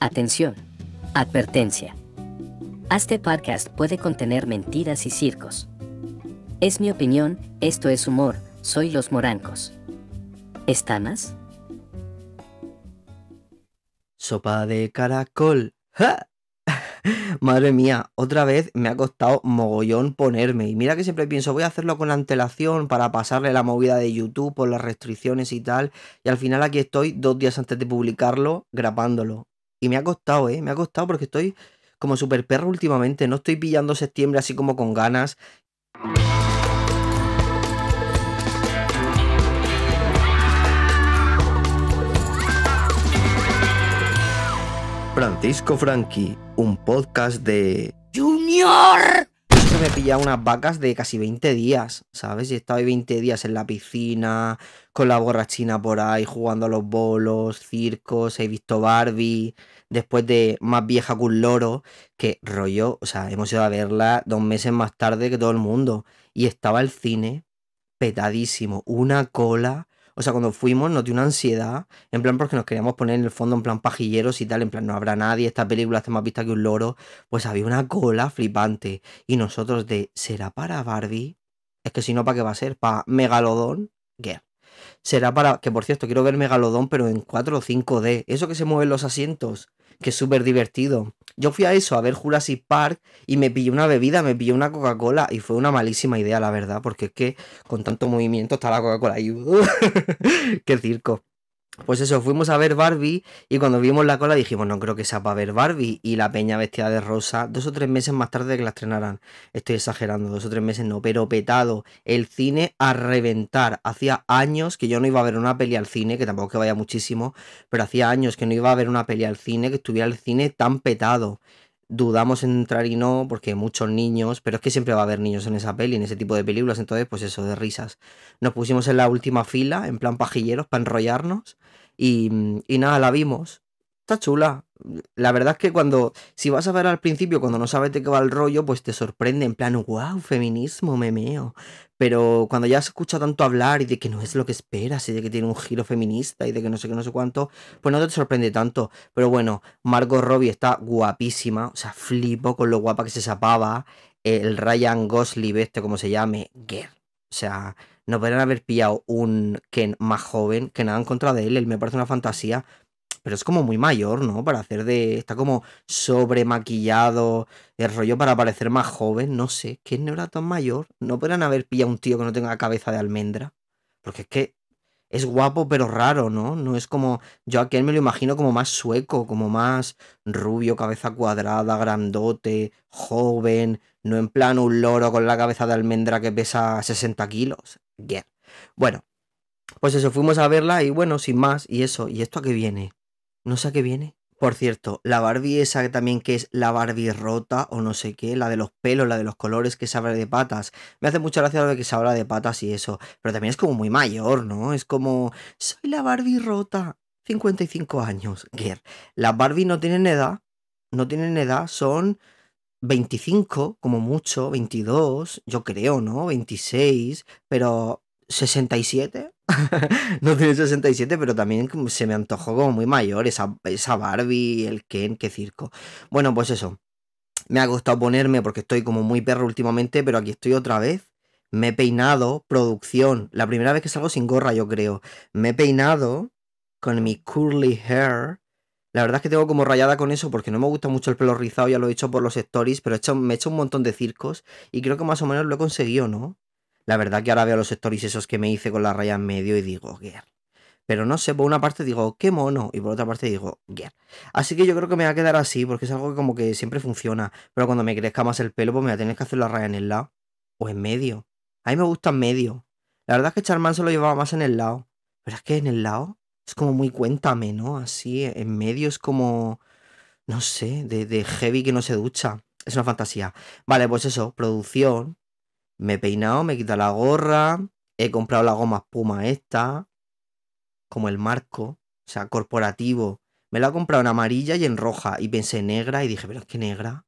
Atención. Advertencia. Este podcast puede contener mentiras y circos. Es mi opinión, esto es humor, soy los morancos. ¿Estamas? Sopa de caracol. ¡Ja! Madre mía, otra vez me ha costado mogollón ponerme. Y mira que siempre pienso, voy a hacerlo con antelación para pasarle la movida de YouTube por las restricciones y tal. Y al final aquí estoy dos días antes de publicarlo, grabándolo. Y me ha costado, ¿eh? Me ha costado porque estoy como super perro últimamente. No estoy pillando septiembre así como con ganas. Francisco Frankie, un podcast de... ¡Junior! Me he unas vacas de casi 20 días, ¿sabes? Y he estado 20 días en la piscina, con la borrachina por ahí, jugando a los bolos, circos, he visto Barbie, después de más vieja que un loro, que rollo, o sea, hemos ido a verla dos meses más tarde que todo el mundo. Y estaba el cine petadísimo, una cola o sea, cuando fuimos nos dio una ansiedad, en plan porque nos queríamos poner en el fondo en plan pajilleros y tal, en plan no habrá nadie, esta película está más vista que un loro, pues había una cola flipante. Y nosotros de, ¿será para Barbie? Es que si no, ¿para qué va a ser? ¿Para Megalodón? ¿Qué? Será para, que por cierto, quiero ver Megalodón, pero en 4 o 5D. Eso que se mueven los asientos que súper divertido. Yo fui a eso, a ver Jurassic Park, y me pillé una bebida, me pillé una Coca-Cola, y fue una malísima idea, la verdad, porque es que con tanto movimiento está la Coca-Cola ahí. ¡Qué circo! Pues eso, fuimos a ver Barbie y cuando vimos la cola dijimos, no creo que sea para ver Barbie. Y la peña vestida de rosa, dos o tres meses más tarde de que la estrenaran. Estoy exagerando, dos o tres meses no, pero petado. El cine a reventar. Hacía años que yo no iba a ver una peli al cine, que tampoco que vaya muchísimo, pero hacía años que no iba a ver una peli al cine, que estuviera el cine tan petado dudamos en entrar y no, porque muchos niños, pero es que siempre va a haber niños en esa peli, en ese tipo de películas, entonces pues eso, de risas. Nos pusimos en la última fila, en plan pajilleros, para enrollarnos, y, y nada, la vimos. Está chula. La verdad es que cuando, si vas a ver al principio, cuando no sabes de qué va el rollo, pues te sorprende, en plan, wow, feminismo, memeo. Pero cuando ya se escucha tanto hablar y de que no es lo que esperas y de que tiene un giro feminista y de que no sé qué, no sé cuánto, pues no te sorprende tanto. Pero bueno, Margot Robbie está guapísima, o sea, flipo con lo guapa que se sapaba. El Ryan Gosling, este como se llame, Girl. O sea, no podrían haber pillado un Ken más joven que nada en contra de él. Él me parece una fantasía, pero es como muy mayor, ¿no? Para hacer de. Está como sobre maquillado, el rollo para parecer más joven, no sé. ¿Quién no era tan mayor? No podrían haber pillado un tío que no tenga cabeza de almendra. Porque es que es guapo, pero raro, ¿no? No es como. Yo a él me lo imagino como más sueco, como más rubio, cabeza cuadrada, grandote, joven. No en plan un loro con la cabeza de almendra que pesa 60 kilos. Yeah. Bueno, pues eso, fuimos a verla y bueno, sin más, y eso. ¿Y esto a qué viene? No sé a qué viene. Por cierto, la Barbie esa también que es la Barbie rota o no sé qué, la de los pelos, la de los colores que se habla de patas. Me hace mucha gracia lo de que se habla de patas y eso. Pero también es como muy mayor, ¿no? Es como, soy la Barbie rota. 55 años. Ger. Las Barbie no tienen edad. No tienen edad, son 25, como mucho, 22, yo creo, ¿no? 26, pero 67. no tiene 67, pero también se me antojó como muy mayor esa, esa Barbie, el Ken, qué circo. Bueno, pues eso. Me ha costado ponerme porque estoy como muy perro últimamente, pero aquí estoy otra vez. Me he peinado, producción. La primera vez que salgo sin gorra, yo creo. Me he peinado con mi curly hair. La verdad es que tengo como rayada con eso porque no me gusta mucho el pelo rizado, ya lo he hecho por los stories, pero he hecho, me he hecho un montón de circos y creo que más o menos lo he conseguido, ¿no? La verdad que ahora veo los stories esos que me hice con la raya en medio y digo, girl. Pero no sé, por una parte digo, qué mono, y por otra parte digo, girl. Así que yo creo que me va a quedar así, porque es algo que como que siempre funciona. Pero cuando me crezca más el pelo, pues me voy a tener que hacer la raya en el lado. O en medio. A mí me gusta en medio. La verdad es que Charman se lo llevaba más en el lado. Pero es que en el lado es como muy cuéntame, ¿no? Así, en medio es como, no sé, de, de heavy que no se ducha. Es una fantasía. Vale, pues eso, producción, me he peinado, me he quitado la gorra, he comprado la goma espuma esta, como el marco, o sea, corporativo. Me la he comprado en amarilla y en roja. Y pensé negra y dije, pero es que negra.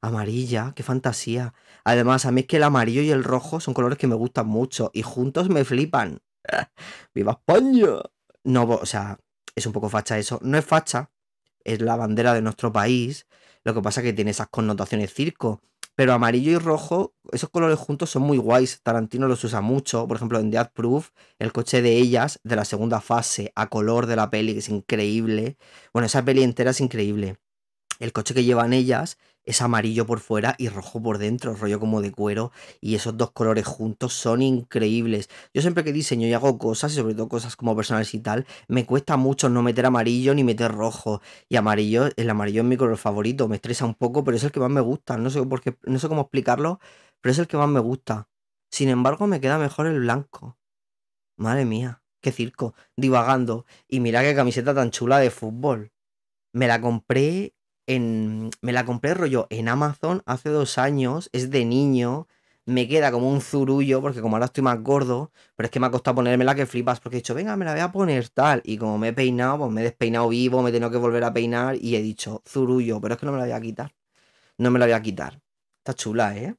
Amarilla, qué fantasía. Además, a mí es que el amarillo y el rojo son colores que me gustan mucho y juntos me flipan. ¡Viva España! No, o sea, es un poco facha eso. No es facha, es la bandera de nuestro país. Lo que pasa es que tiene esas connotaciones circo. Pero amarillo y rojo, esos colores juntos son muy guays. Tarantino los usa mucho. Por ejemplo, en Death Proof, el coche de ellas, de la segunda fase, a color de la peli, que es increíble. Bueno, esa peli entera es increíble. El coche que llevan ellas es amarillo por fuera y rojo por dentro, rollo como de cuero. Y esos dos colores juntos son increíbles. Yo siempre que diseño y hago cosas, y sobre todo cosas como personales y tal, me cuesta mucho no meter amarillo ni meter rojo. Y amarillo, el amarillo es mi color favorito. Me estresa un poco, pero es el que más me gusta. No sé, por qué, no sé cómo explicarlo, pero es el que más me gusta. Sin embargo, me queda mejor el blanco. Madre mía, qué circo. Divagando. Y mira qué camiseta tan chula de fútbol. Me la compré me la compré rollo en Amazon hace dos años, es de niño, me queda como un zurullo, porque como ahora estoy más gordo, pero es que me ha costado ponérmela que flipas, porque he dicho, venga, me la voy a poner tal, y como me he peinado, pues me he despeinado vivo, me he tenido que volver a peinar, y he dicho, zurullo, pero es que no me la voy a quitar, no me la voy a quitar. Está chula, ¿eh?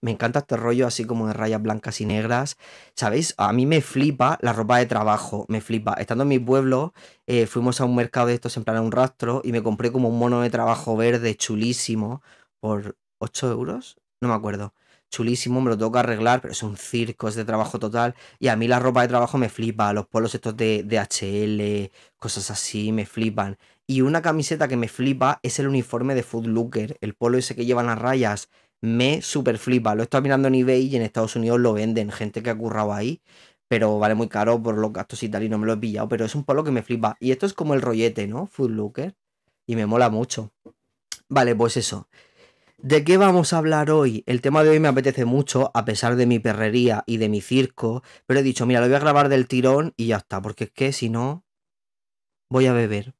Me encanta este rollo así como de rayas blancas y negras. ¿Sabéis? A mí me flipa la ropa de trabajo, me flipa. Estando en mi pueblo, eh, fuimos a un mercado de estos en plan a un rastro y me compré como un mono de trabajo verde chulísimo por 8 euros, no me acuerdo. Chulísimo, me lo tengo que arreglar, pero es un circo, es de trabajo total. Y a mí la ropa de trabajo me flipa, los polos estos de, de HL, cosas así, me flipan. Y una camiseta que me flipa es el uniforme de Food Looker, el polo ese que llevan las rayas me super flipa. Lo he estado mirando en eBay y en Estados Unidos lo venden, gente que ha currado ahí, pero vale muy caro por los gastos y tal y no me lo he pillado, pero es un polo que me flipa. Y esto es como el rollete, ¿no? Food Looker. Y me mola mucho. Vale, pues eso. ¿De qué vamos a hablar hoy? El tema de hoy me apetece mucho, a pesar de mi perrería y de mi circo, pero he dicho, mira, lo voy a grabar del tirón y ya está, porque es que si no, voy a beber.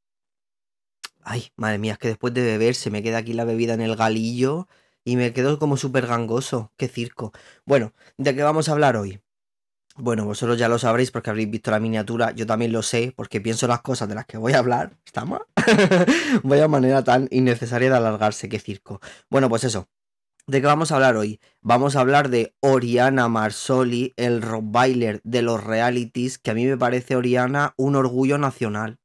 Ay, madre mía, es que después de beber se me queda aquí la bebida en el galillo y me quedo como súper gangoso. Qué circo. Bueno, ¿de qué vamos a hablar hoy? Bueno, vosotros ya lo sabréis porque habréis visto la miniatura. Yo también lo sé porque pienso las cosas de las que voy a hablar. ¿Estamos? Vaya manera tan innecesaria de alargarse. Qué circo. Bueno, pues eso. ¿De qué vamos a hablar hoy? Vamos a hablar de Oriana Marsoli, el rockbailer de los realities, que a mí me parece Oriana un orgullo nacional.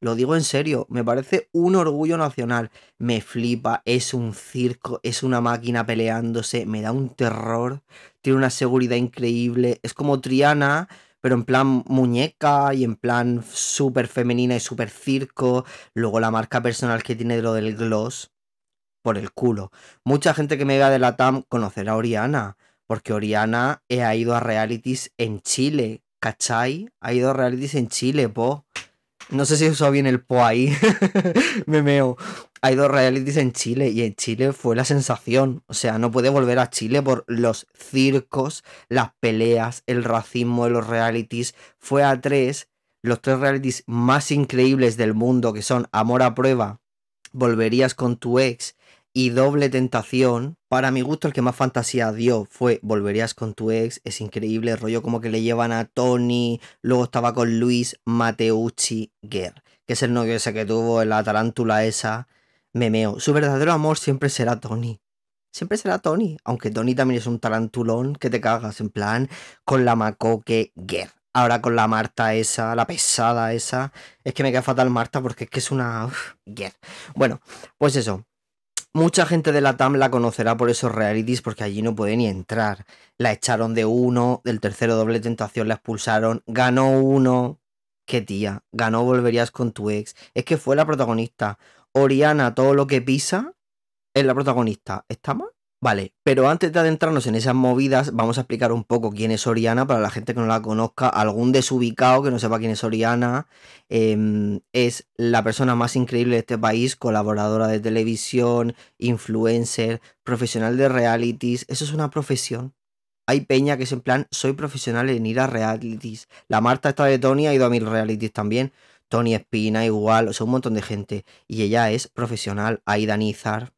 Lo digo en serio, me parece un orgullo nacional. Me flipa, es un circo, es una máquina peleándose, me da un terror, tiene una seguridad increíble. Es como Triana, pero en plan muñeca y en plan súper femenina y súper circo. Luego la marca personal que tiene de lo del gloss, por el culo. Mucha gente que me vea de la TAM conocerá a Oriana, porque Oriana ha ido a realities en Chile, ¿cachai? Ha ido a realities en Chile, po. No sé si usó bien el po ahí. Me meo. Hay dos realities en Chile y en Chile fue la sensación. O sea, no puede volver a Chile por los circos, las peleas, el racismo de los realities. Fue a tres, los tres realities más increíbles del mundo, que son Amor a prueba, Volverías con tu ex y Doble Tentación, para mi gusto el que más fantasía dio fue Volverías con tu ex, es increíble, rollo como que le llevan a Tony, luego estaba con Luis Mateucci Guerre, que es el novio ese que tuvo en la tarántula esa, memeo. Su verdadero amor siempre será Tony. Siempre será Tony, aunque Tony también es un tarantulón que te cagas, en plan, con la Macoque Guerre. Ahora con la Marta esa, la pesada esa. Es que me queda fatal Marta porque es que es una... Guerre. Bueno, pues eso. Mucha gente de la TAM la conocerá por esos realities porque allí no puede ni entrar. La echaron de uno, del tercero doble tentación la expulsaron, ganó uno. Qué tía, ganó Volverías con tu ex. Es que fue la protagonista. Oriana, todo lo que pisa, es la protagonista. ¿Está mal? Vale, pero antes de adentrarnos en esas movidas, vamos a explicar un poco quién es Oriana para la gente que no la conozca, algún desubicado que no sepa quién es Oriana. Em, es la persona más increíble de este país, colaboradora de televisión, influencer, profesional de realities. Eso es una profesión. Hay peña que es en plan, soy profesional en ir a realities. La Marta está de Tony ha ido a mil realities también. Tony Espina igual, o sea, un montón de gente. Y ella es profesional. Aida Nizar,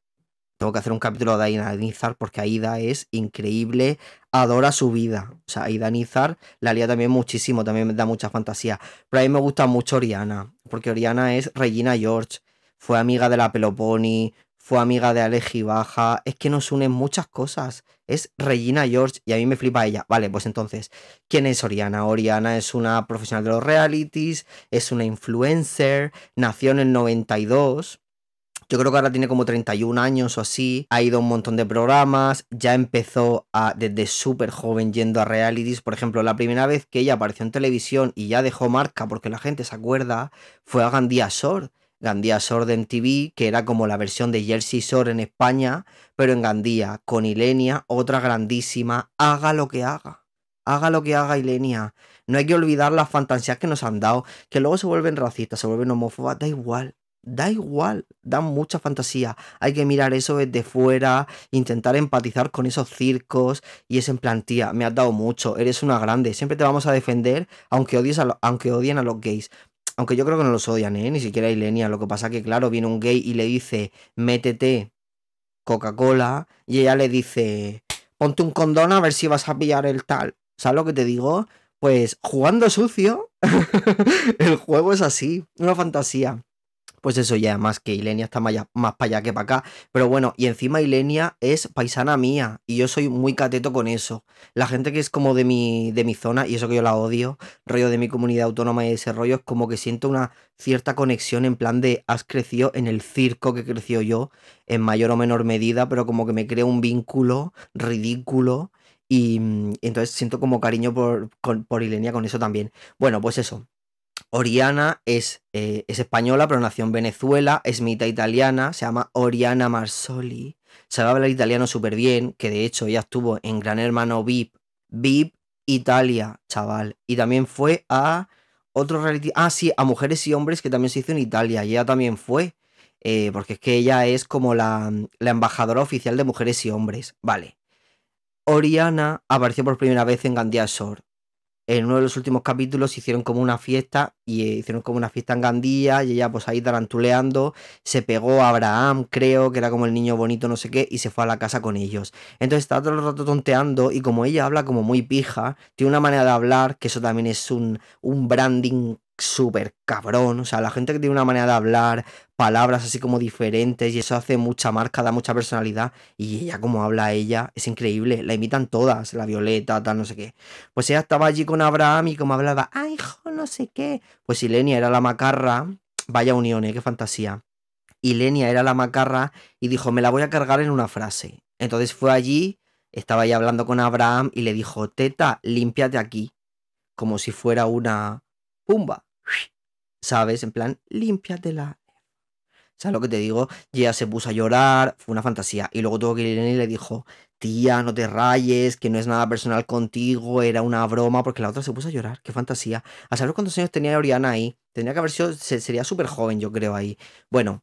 tengo que hacer un capítulo de Aida Nizar porque Aida es increíble, adora su vida. O sea, Aida Nizar la lía también muchísimo, también me da mucha fantasía. Pero a mí me gusta mucho Oriana, porque Oriana es Regina George, fue amiga de la Peloponi, fue amiga de Aleji Baja, es que nos unen muchas cosas. Es Regina George y a mí me flipa ella. Vale, pues entonces, ¿quién es Oriana? Oriana es una profesional de los realities, es una influencer, nació en el 92. Yo creo que ahora tiene como 31 años o así. Ha ido a un montón de programas. Ya empezó a, desde súper joven yendo a realities. Por ejemplo, la primera vez que ella apareció en televisión y ya dejó marca porque la gente se acuerda fue a Gandía Shore Gandía Shore en TV, que era como la versión de Jersey Shore en España, pero en Gandía, con Ilenia, otra grandísima, haga lo que haga. Haga lo que haga Ilenia. No hay que olvidar las fantasías que nos han dado, que luego se vuelven racistas, se vuelven homófobas, da igual. Da igual, da mucha fantasía. Hay que mirar eso desde fuera, intentar empatizar con esos circos y es en me has dado mucho, eres una grande, siempre te vamos a defender, aunque, odies aunque odien a los gays. Aunque yo creo que no los odian, ¿eh? Ni siquiera Ilenia. Lo que pasa que, claro, viene un gay y le dice, métete Coca-Cola. Y ella le dice, ponte un condón a ver si vas a pillar el tal. ¿Sabes lo que te digo? Pues jugando sucio, el juego es así, una fantasía pues eso ya, más que Ilenia está más, para allá que para acá. Pero bueno, y encima Ilenia es paisana mía y yo soy muy cateto con eso. La gente que es como de mi, de mi zona, y eso que yo la odio, rollo de mi comunidad autónoma y ese rollo, es como que siento una cierta conexión en plan de has crecido en el circo que creció yo, en mayor o menor medida, pero como que me crea un vínculo ridículo. Y, mm, entonces siento como cariño por, por Ilenia con eso también. Bueno, pues eso. Oriana es, eh, es, española, pero nació en Venezuela, es mitad italiana, se llama Oriana Marsoli, sabe hablar italiano súper bien, que de hecho ella estuvo en Gran Hermano VIP, VIP Italia, chaval, y también fue a otro reality, ah sí, a Mujeres y Hombres que también se hizo en Italia, y ella también fue, eh, porque es que ella es como la, la embajadora oficial de Mujeres y Hombres, vale. Oriana apareció por primera vez en Gandia Shore en uno de los últimos capítulos hicieron como una fiesta y eh, hicieron como una fiesta en Gandía y ella pues ahí tarantuleando se pegó a Abraham creo que era como el niño bonito no sé qué y se fue a la casa con ellos. Entonces estaba todo el rato tonteando y como ella habla como muy pija tiene una manera de hablar que eso también es un, un branding súper cabrón. O sea, la gente que tiene una manera de hablar, palabras así como diferentes, y eso hace mucha marca, da mucha personalidad. Y ella, como habla ella, es increíble. La imitan todas, la Violeta, tal, no sé qué. Pues ella estaba allí con Abraham y como hablaba, ay, hijo, no sé qué. Pues Ilenia era la macarra. Vaya unión, ¿eh? qué fantasía. Ilenia era la macarra y dijo, me la voy a cargar en una frase. Entonces fue allí, estaba ahí hablando con Abraham y le dijo, teta, límpiate aquí. Como si fuera una pumba. ¿Sabes? En plan, límpiatela. ¿Sabes lo que te digo? Ella se puso a llorar, fue una fantasía. Y luego tuvo que ir y le dijo, tía, no te rayes, que no es nada personal contigo, era una broma, porque la otra se puso a llorar, qué fantasía. A saber cuántos años tenía Oriana ahí. Tendría que haber sido, sería súper joven, yo creo, ahí. Bueno,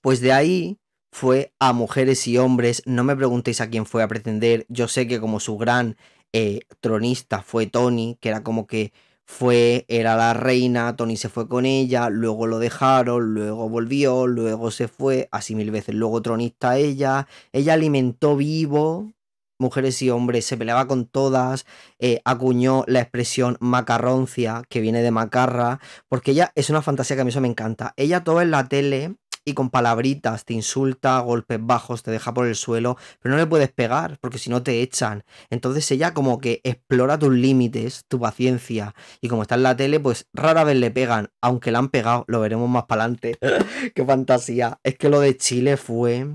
pues de ahí fue a mujeres y hombres. No me preguntéis a quién fue a pretender. Yo sé que como su gran eh, tronista fue Tony, que era como que fue, era la reina, Tony se fue con ella, luego lo dejaron, luego volvió, luego se fue, así mil veces, luego tronista ella, ella alimentó vivo mujeres y hombres, se peleaba con todas, eh, acuñó la expresión macarroncia, que viene de macarra, porque ella es una fantasía que a mí eso me encanta. Ella todo en la tele y con palabritas te insulta, golpes bajos, te deja por el suelo, pero no le puedes pegar porque si no te echan. Entonces ella como que explora tus límites, tu paciencia y como está en la tele, pues rara vez le pegan, aunque la han pegado, lo veremos más para adelante. Qué fantasía. Es que lo de Chile fue...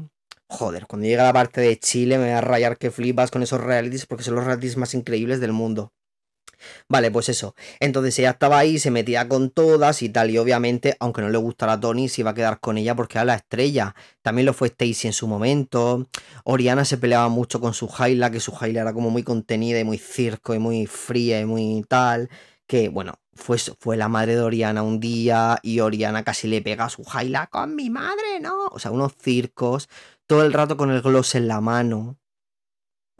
Joder, cuando llega la parte de Chile me voy a rayar que flipas con esos realities porque son los realities más increíbles del mundo. Vale, pues eso. Entonces ella estaba ahí, se metía con todas y tal. Y obviamente, aunque no le gustara a Tony, se iba a quedar con ella porque era la estrella. También lo fue Stacy en su momento. Oriana se peleaba mucho con su Jaila, que su Jaila era como muy contenida y muy circo y muy fría y muy tal. Que bueno, fue, fue la madre de Oriana un día y Oriana casi le pega a su Jaila con mi madre, ¿no? O sea, unos circos, todo el rato con el gloss en la mano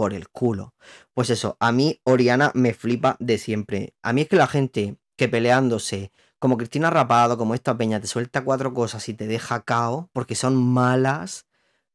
por el culo. Pues eso, a mí Oriana me flipa de siempre. A mí es que la gente que peleándose, como Cristina Rapado, como esta peña, te suelta cuatro cosas y te deja cao porque son malas.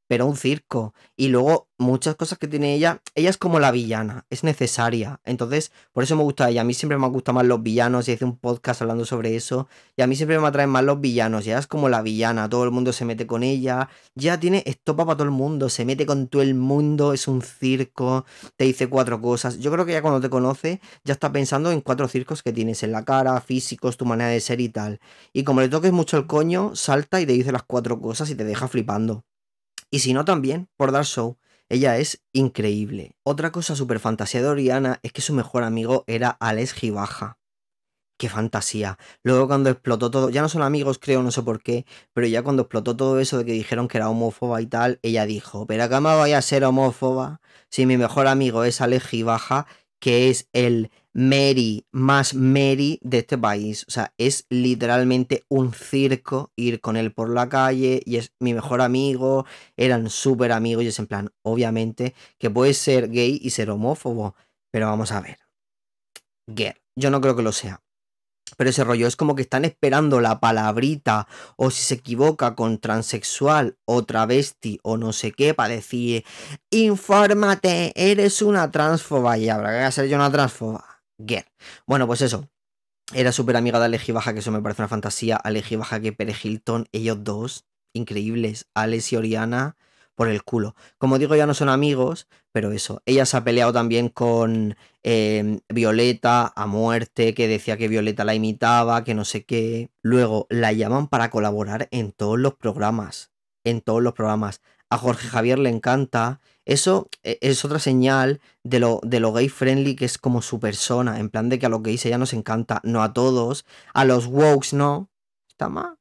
Pero un circo. Y luego muchas cosas que tiene ella, ella es como la villana, es necesaria. Entonces, por eso me gusta ella. A mí siempre me gustan más los villanos y hice un podcast hablando sobre eso. Y a mí siempre me atraen más los villanos. Ya es como la villana, todo el mundo se mete con ella. Ya tiene estopa para todo el mundo, se mete con todo el mundo, es un circo, te dice cuatro cosas. Yo creo que ya cuando te conoce, ya está pensando en cuatro circos que tienes en la cara, físicos, tu manera de ser y tal. Y como le toques mucho el coño, salta y te dice las cuatro cosas y te deja flipando. Y si no, también, por dar show. Ella es increíble. Otra cosa súper fantasía de Oriana es que su mejor amigo era Alex Gibaja. Qué fantasía. Luego cuando explotó todo, ya no son amigos creo, no sé por qué, pero ya cuando explotó todo eso de que dijeron que era homófoba y tal, ella dijo, pero ¿cómo voy a ser homófoba si mi mejor amigo es Alex Gibaja, que es el Mary más Mary de este país. O sea, es literalmente un circo ir con él por la calle y es mi mejor amigo, eran súper amigos y es en plan, obviamente, que puedes ser gay y ser homófobo, pero vamos a ver. Girl, yo no creo que lo sea. Pero ese rollo es como que están esperando la palabrita o si se equivoca con transexual o travesti o no sé qué para decir, infórmate, eres una transfoba y habrá que ser yo una transfoba. Bueno, pues eso. Era súper amiga de Alex Baja, que eso me parece una fantasía. Alex Baja que Pere Hilton, ellos dos, increíbles. Alex y Oriana, por el culo. Como digo, ya no son amigos, pero eso. Ella se ha peleado también con em, Violeta a muerte, que decía que Violeta la imitaba, que no sé qué. Luego la llaman para colaborar en todos los programas. En todos los programas. A Jorge Javier le encanta eso eh, es otra señal de lo, de lo gay friendly que es como su persona, en plan de que a los gays ella nos encanta, no a todos, a los wokes no, está mal.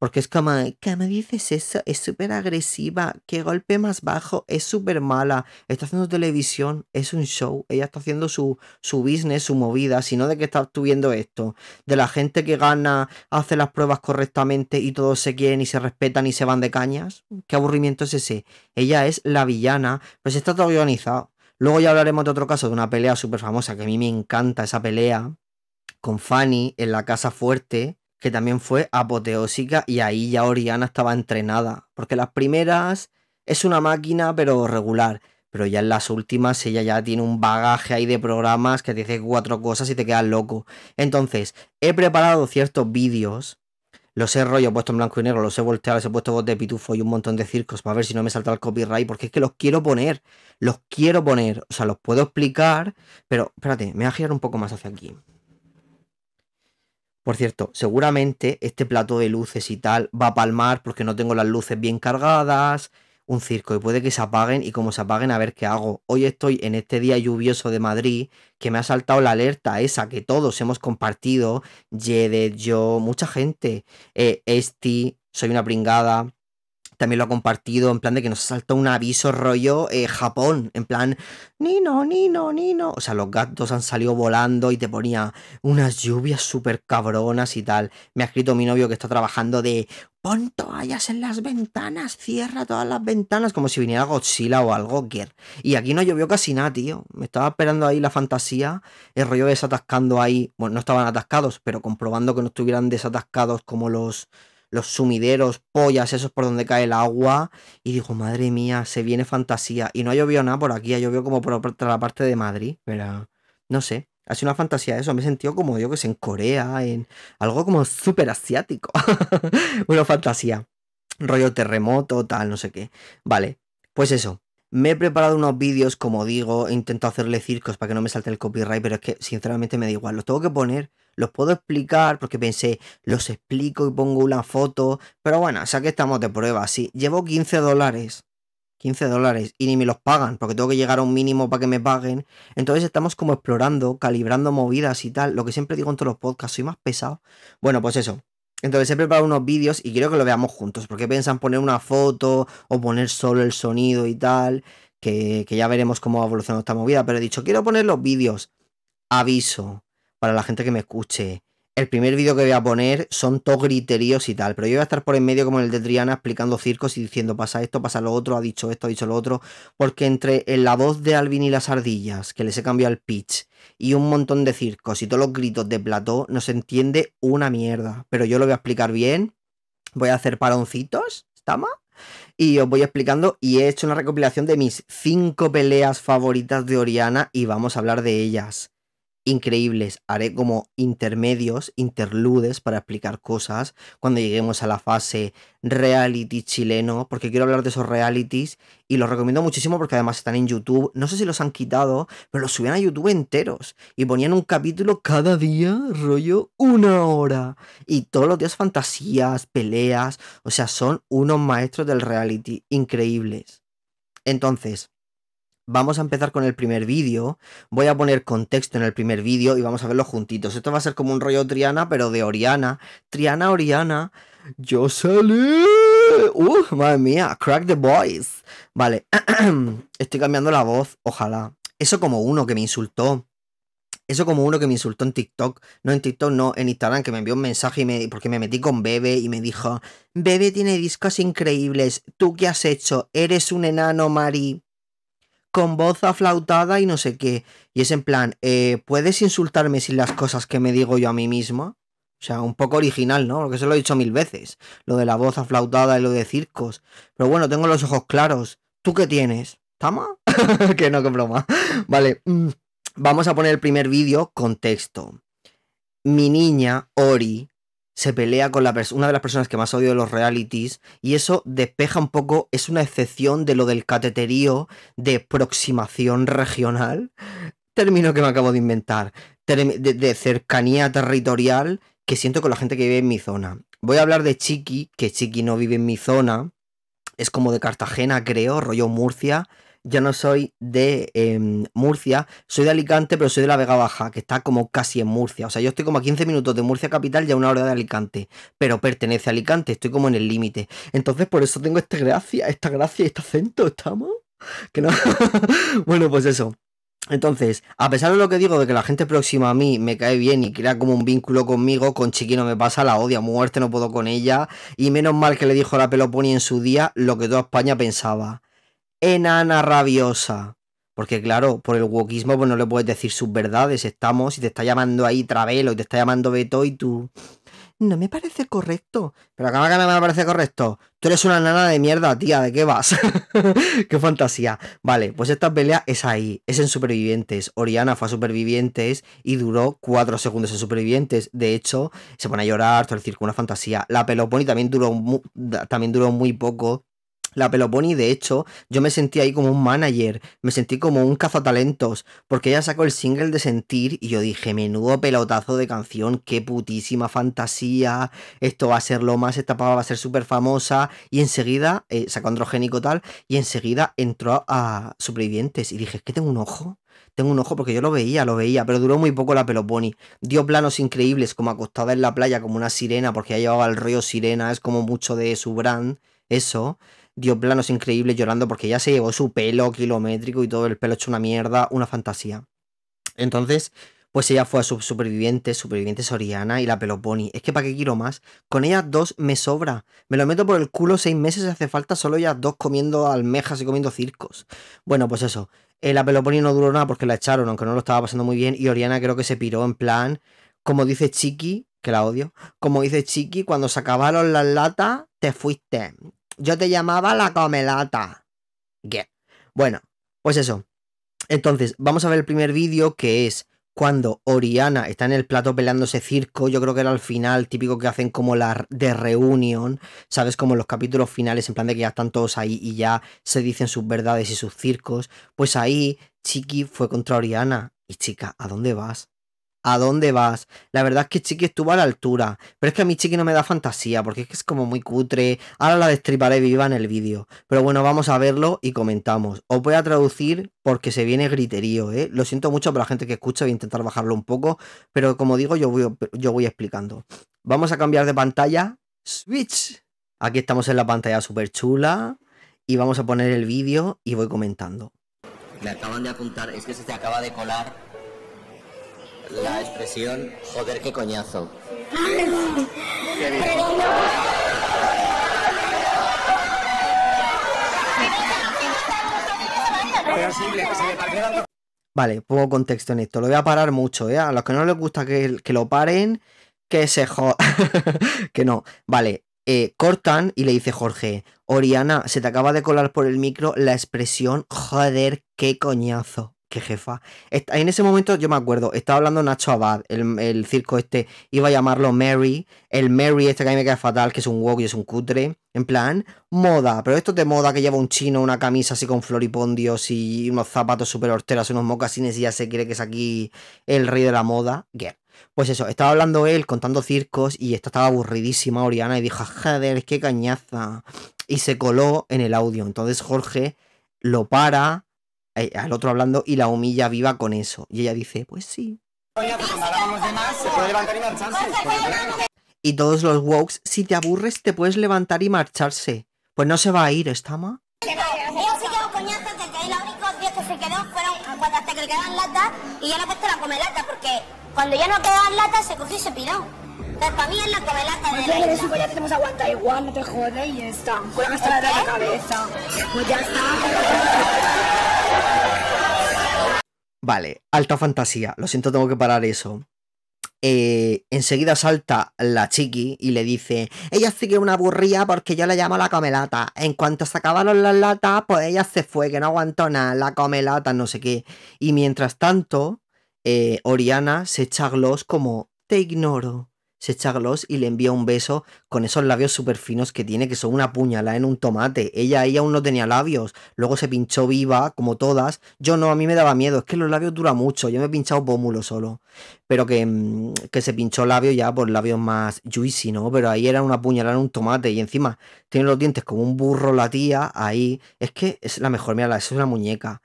Porque es como, ¿qué me dices eso? Es súper agresiva. Qué golpe más bajo. Es súper mala. Está haciendo televisión. Es un show. Ella está haciendo su, su business, su movida. Si no, ¿de qué estás tú viendo esto? De la gente que gana, hace las pruebas correctamente y todos se quieren y se respetan y se van de cañas. ¿Qué aburrimiento es ese? Ella es la villana. Pues está todo organizado. Luego ya hablaremos de otro caso, de una pelea súper famosa, que a mí me encanta esa pelea. Con Fanny en la casa fuerte que también fue apoteósica y ahí ya Oriana estaba entrenada, porque las primeras es una máquina pero regular, pero ya en las últimas ella ya tiene un bagaje ahí de programas que te dice cuatro cosas y te quedas loco. Entonces, he preparado ciertos vídeos, los he rollo puesto en blanco y negro, los he volteado, los he puesto voz de pitufo y un montón de circos para ver si no me salta el copyright, porque es que los quiero poner, los quiero poner, o sea, los puedo explicar, pero espérate, me voy a girar un poco más hacia aquí. Por cierto, seguramente este plato de luces y tal va a palmar porque no tengo las luces bien cargadas, un circo y puede que se apaguen y como se apaguen a ver qué hago. Hoy estoy en este día lluvioso de Madrid que me ha saltado la alerta esa que todos hemos compartido, Yedet, yo, mucha gente, eh, Esti, soy una pringada, también lo ha compartido, en plan de que nos salta un aviso rollo eh, Japón, en plan, Nino, Nino, Nino. O sea, los gatos han salido volando y te ponía unas lluvias súper cabronas y tal. Me ha escrito mi novio que está trabajando de, pon toallas en las ventanas, cierra todas las ventanas, como si viniera Godzilla o algo, Y aquí no llovió casi nada, tío. Me estaba esperando ahí la fantasía, el rollo desatascando ahí, bueno, no estaban atascados, pero comprobando que no estuvieran desatascados como los los sumideros, pollas, esos por donde cae el agua. Y digo, madre mía, se viene fantasía. Y no ha llovido nada por aquí, ha llovido como por otra parte de Madrid. Pero no sé, ha sido una fantasía eso. Me he sentido como yo que sé, en Corea, en algo como súper asiático. una fantasía. Rollo terremoto, tal, no sé qué. Vale, pues eso. Me he preparado unos vídeos, como digo, he intentado hacerle circos para que no me salte el copyright, pero es que sinceramente me da igual. Los tengo que poner los puedo explicar porque pensé, los explico y pongo una foto. Pero bueno, sea que estamos de prueba. Sí, llevo 15 dólares. 15 dólares y ni me los pagan porque tengo que llegar a un mínimo para que me paguen. Entonces estamos como explorando, calibrando movidas y tal. Lo que siempre digo en todos los podcasts, soy más pesado. Bueno, pues eso. Entonces he preparado unos vídeos y quiero que lo veamos juntos. Porque piensan poner una foto o poner solo el sonido y tal. Que, que ya veremos cómo evoluciona esta movida. Pero he dicho, quiero poner los vídeos. Aviso para la gente que me escuche. El primer vídeo que voy a poner son todos griteríos y tal, pero yo voy a estar por en medio como el de Triana explicando circos y diciendo pasa esto, pasa lo otro, ha dicho esto, ha dicho lo otro, porque entre la voz de Alvin y las ardillas, que les he cambiado el pitch, y un montón de circos y todos los gritos de plató, no se entiende una mierda, pero yo lo voy a explicar bien, voy a hacer paroncitos ¿Tama? Y os voy explicando y he hecho una recopilación de mis cinco peleas favoritas de Oriana y vamos a hablar de ellas increíbles. Haré como intermedios, interludes para explicar cosas cuando lleguemos a la fase reality chileno, porque quiero hablar de esos realities y los recomiendo muchísimo porque además están en YouTube. No sé si los han quitado, pero los subían a YouTube enteros y ponían un capítulo cada día, rollo una hora. Y todos los días fantasías, peleas, o sea, son unos maestros del reality increíbles. Entonces, vamos a empezar con el primer vídeo. Voy a poner contexto en el primer vídeo y vamos a verlo juntitos. Esto va a ser como un rollo Triana, pero de Oriana. Triana, Oriana. Yo salí. Uh, madre mía. Crack the boys. Vale. Estoy cambiando la voz. Ojalá. Eso como uno que me insultó. Eso como uno que me insultó en TikTok. No en TikTok, no, en Instagram, que me envió un mensaje y me, porque me metí con Bebe y me dijo: Bebe tiene discos increíbles. ¿Tú qué has hecho? ¿Eres un enano, Mari? Con voz aflautada y no sé qué. Y es en plan, eh, ¿puedes insultarme sin las cosas que me digo yo a mí mismo? O sea, un poco original, ¿no? Porque se lo he dicho mil veces. Lo de la voz aflautada y lo de circos. Pero bueno, tengo los ojos claros. ¿Tú qué tienes? ¿Tama? que no, que broma. Vale. Mm, vamos a poner el primer vídeo contexto. Mi niña, Ori, se pelea con la una de las personas que más odio de los realities y eso despeja un poco, es una excepción de lo del cateterío de proximación regional, término que me acabo de inventar, de, cercanía territorial que siento con la gente que vive en mi zona. Voy a hablar de Chiqui, que Chiqui no vive en mi zona, es como de Cartagena, creo, rollo Murcia, yo no soy de em, Murcia, soy de Alicante, pero soy de la Vega Baja, que está como casi en Murcia. O sea, yo estoy como a 15 minutos de Murcia capital y a una hora de Alicante, pero pertenece a Alicante, estoy como en el límite. Entonces, por eso tengo esta gracia, esta gracia este acento, ¿estamos? No. bueno, pues eso. Entonces, a pesar de lo que digo de que la gente próxima a mí me cae bien y crea como un vínculo conmigo, con Chiqui no me pasa, la odia muerte, no puedo con ella. Y menos mal que le dijo la Peloponi en su día lo que toda España pensaba enana rabiosa. Porque claro, por el wokismo pues no le puedes decir sus verdades. Estamos y te está llamando ahí Travelo y te está llamando Beto y tú... No me parece correcto. Pero acá que no me parece correcto. Tú eres una nana de mierda, tía. ¿De qué vas? qué fantasía. Vale, pues esta pelea es ahí. Es en Supervivientes. Oriana fue a Supervivientes y duró cuatro segundos en Supervivientes. De hecho, se pone a llorar, todo el circo, una fantasía. La Peloponi también duró, también duró muy poco la Peloponi, de hecho, yo me sentí ahí como un manager, me sentí como un cazatalentos, porque ella sacó el single de Sentir y yo dije, menudo pelotazo de canción, qué putísima fantasía, esto va a ser lo más, esta pava va a ser súper famosa, y enseguida, eh, sacó androgénico tal, y enseguida entró a Supervivientes, y dije, es que tengo un ojo, tengo un ojo porque yo lo veía, lo veía, pero duró muy poco la Peloponi. Dio planos increíbles, como acostada en la playa, como una sirena, porque ella llevaba el río sirena, es como mucho de su brand, eso dio planos increíbles llorando porque ya se llevó su pelo kilométrico y todo el pelo hecho una mierda, una fantasía. Entonces, pues ella fue a su superviviente, superviviente Soriana y la Peloponi. Es que para qué quiero más. Con ellas dos me sobra. Me lo meto por el culo seis meses hace falta solo ellas dos comiendo almejas y comiendo circos. Bueno, pues eso. Eh, la Peloponi no duró nada porque la echaron, aunque no lo estaba pasando muy bien. Y Oriana creo que se piró en plan, como dice Chiqui, que la odio. Como dice Chiqui, cuando se acabaron las latas, te fuiste. Yo te llamaba la comelata. ¿Qué? Bueno, pues eso. Entonces, vamos a ver el primer vídeo que es cuando Oriana está en el plato peleándose circo, yo creo que era al final, típico que hacen como la de reunión, ¿sabes? Como los capítulos finales, en plan de que ya están todos ahí y ya se dicen sus verdades y sus circos. Pues ahí Chiqui fue contra Oriana. Y chica, ¿a dónde vas? ¿A dónde vas? La verdad es que Chiqui estuvo a la altura. Pero es que a mi Chiqui no me da fantasía, porque es que es como muy cutre. Ahora la destriparé viva en el vídeo. Pero bueno, vamos a verlo y comentamos. Os voy a traducir porque se viene griterío, ¿eh? Lo siento mucho para la gente que escucha, voy a intentar bajarlo un poco. Pero como digo, yo voy, yo voy explicando. Vamos a cambiar de pantalla. Switch. Aquí estamos en la pantalla súper chula. Y vamos a poner el vídeo y voy comentando. Me acaban de apuntar, es que se te acaba de colar la expresión joder qué coñazo. Vale, pongo contexto en esto. Lo voy a parar mucho, ¿eh? A los que no les gusta que, que lo paren, que se jodan. que no. Vale, eh, cortan y le dice Jorge, Oriana, se te acaba de colar por el micro la expresión, joder, qué coñazo. Qué jefa. En ese momento yo me acuerdo, estaba hablando Nacho Abad, el, circo este, iba a llamarlo Mary, el Mary este que a mí me queda fatal, que es un woke y es un cutre, en plan, moda, pero esto de moda que lleva un chino, una camisa así con floripondios y unos zapatos súper horteras, unos mocasines y ya se quiere que es aquí el rey de la moda, Girl. Pues eso, estaba hablando él contando circos y esta estaba aburridísima Oriana y dijo, joder, qué cañaza. Y se coló en el audio. Entonces Jorge lo para, al otro hablando, y la humilla viva con eso. Y ella dice, pues sí. Y todos los wokes, si te aburres, te puedes levantar y marcharse. Pues no se va a ir, ¿estama? y yo le he puesto la comelata porque cuando ya no quedaban latas se cogió y se piró. Entonces para mí es la comelata de la eso, pues ya tenemos aguanta igual, no te jodes y ya está. Con la gastada de la cabeza. Pues ya está. Vale, alta fantasía. Lo siento, tengo que parar eso. Eh, enseguida salta la chiqui y le dice, ella sigue una aburría porque yo le llamo la comelata. En cuanto se acabaron las latas, pues ella se fue, que no aguantó nada, la comelata, no sé qué. Y mientras tanto, eh, Oriana se echa gloss como, te ignoro se echa gloss y le envía un beso con esos labios súper finos que tiene, que son una puñalada en un tomate. Ella ahí aún no tenía labios, luego se pinchó viva, como todas. Yo no, a mí me daba miedo, es que los labios duran mucho, yo me he pinchado pómulo solo. Pero que, mm, que se pinchó labios ya por labios más juicy, ¿no? Pero ahí era una puñalada en un tomate y encima tiene los dientes como un burro la tía, ahí. Es que es la mejor, mira, es una muñeca.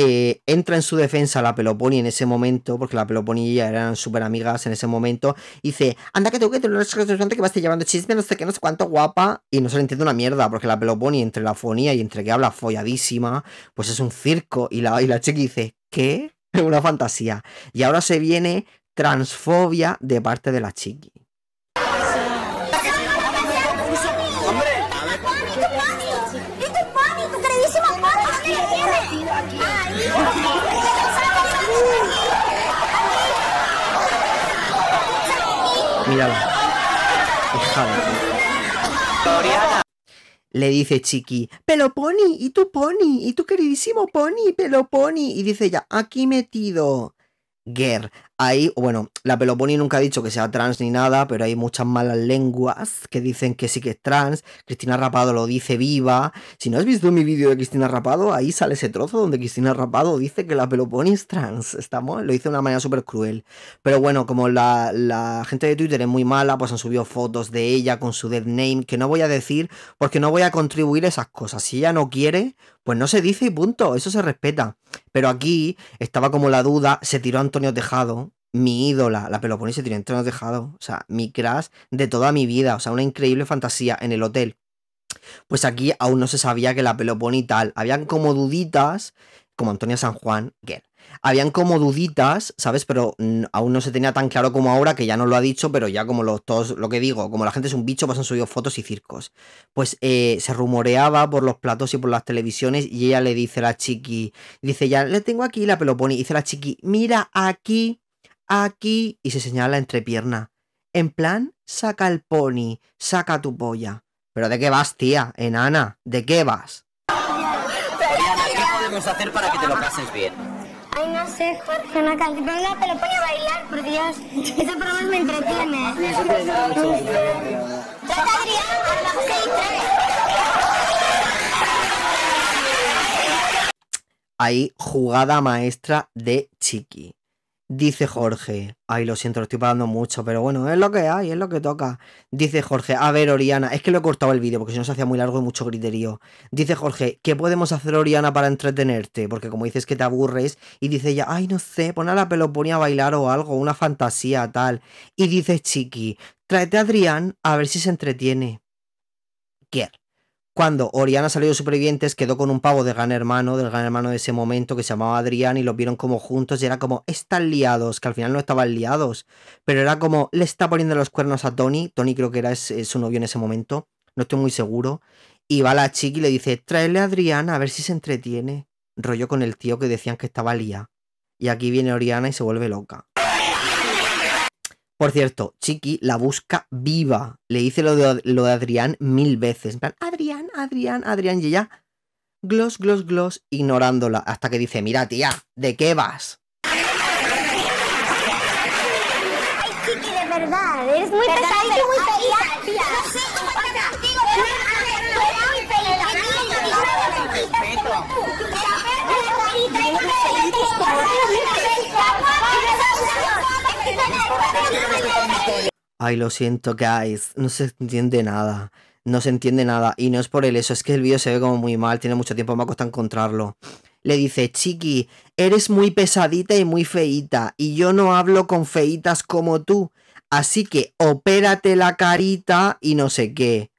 Eh, entra en su defensa la Peloponi en ese momento, porque la Peloponi y ella eran súper amigas en ese momento, y dice, anda que tú que eres que vas llevando chisme, no sé qué, no sé cuánto, guapa, y no se le entiende una mierda, porque la Peloponi entre la fonía y entre que habla folladísima, pues es un circo, y la, y la dice, ¿qué? Una fantasía. Y ahora se viene transfobia de parte de la chiqui. Mírala. Le dice Chiqui, pero Pony, ¿y tu Pony? ¿Y tu queridísimo Pony? Pero Pony. Y dice ella, aquí metido. Ger. Ahí, bueno, la Peloponi nunca ha dicho que sea trans ni nada, pero hay muchas malas lenguas que dicen que sí que es trans. Cristina Rapado lo dice viva. Si no has visto mi vídeo de Cristina Rapado, ahí sale ese trozo donde Cristina Rapado dice que la Peloponi es trans. Estamos, lo dice de una manera súper cruel. Pero bueno, como la, la, gente de Twitter es muy mala, pues han subido fotos de ella con su dead name, que no voy a decir porque no voy a contribuir a esas cosas. Si ella no quiere, pues no se dice y punto, eso se respeta. Pero aquí estaba como la duda, se tiró Antonio Tejado, mi ídola, la Peloponi se tiró Antonio Tejado, o sea, mi crush de toda mi vida, o sea, una increíble fantasía en el hotel. Pues aquí aún no se sabía que la Peloponi tal, habían como duditas, como Antonia San Juan, que habían como duditas, ¿sabes? Pero aún no se tenía tan claro como ahora, que ya no lo ha dicho, pero ya como los todos, lo que digo, como la gente es un bicho, pues han subido fotos y circos. Pues eh, se rumoreaba por los platos y por las televisiones, y ella le dice a la chiqui, dice, ya le tengo aquí la peloponi, dice la chiqui, mira aquí, aquí, y se señala la entrepierna. En plan, saca el pony, saca tu polla. ¿Pero de qué vas, tía? Enana, ¿de qué vas? ¿Qué podemos hacer para que te lo pases bien? Ay, no sé, Jorge, una canción. Venga, te lo pone a bailar, por Dios. Ese programa me entretiene. Trata Adrián, Hay jugada maestra de Chiqui. Dice Jorge, ay, lo siento, lo estoy pagando mucho, pero bueno, es lo que hay, es lo que toca. Dice Jorge, a ver, Oriana, es que lo he cortado el vídeo porque si no se hacía muy largo y mucho griterío. Dice Jorge, ¿qué podemos hacer, Oriana, para entretenerte? Porque como dices que te aburres, y dice ella, ay, no sé, pon a la peloponía a bailar o algo, una fantasía, tal. Y dice Chiqui, tráete a Adrián a ver si se entretiene. ¿Qué? Cuando Oriana salió de Supervivientes, quedó con un pavo de gran hermano, del gran hermano de ese momento, que se llamaba Adrián, y los vieron como juntos, y era como, están liados, que al final no estaban liados, pero era como, le está poniendo los cuernos a Tony, Tony creo que era su novio en ese momento, no estoy muy seguro, y va la chica y le dice, tráele a Adrián a ver si se entretiene, rollo con el tío que decían que estaba lía. Y aquí viene Oriana y se vuelve loca. Por cierto, Chiqui la busca viva. Le dice lo de, lo de Adrián mil veces. En plan, Adrián, Adrián, Adrián. Y ella, gloss, gloss, gloss, ignorándola. Hasta que dice, mira, tía, ¿de qué vas? Ay, Chiqui, de verdad, eres muy pesada y muy feita, tía. No sé cómo estás contigo, pero eres muy feita. Ay, lo siento, guys. No se entiende nada. No se entiende nada. Y no es por el eso, es que el vídeo se ve como muy mal. Tiene mucho tiempo, me ha costado encontrarlo. Le dice, Chiqui, eres muy pesadita y muy feíta. Y yo no hablo con feitas como tú. Así que opérate la carita y no sé qué.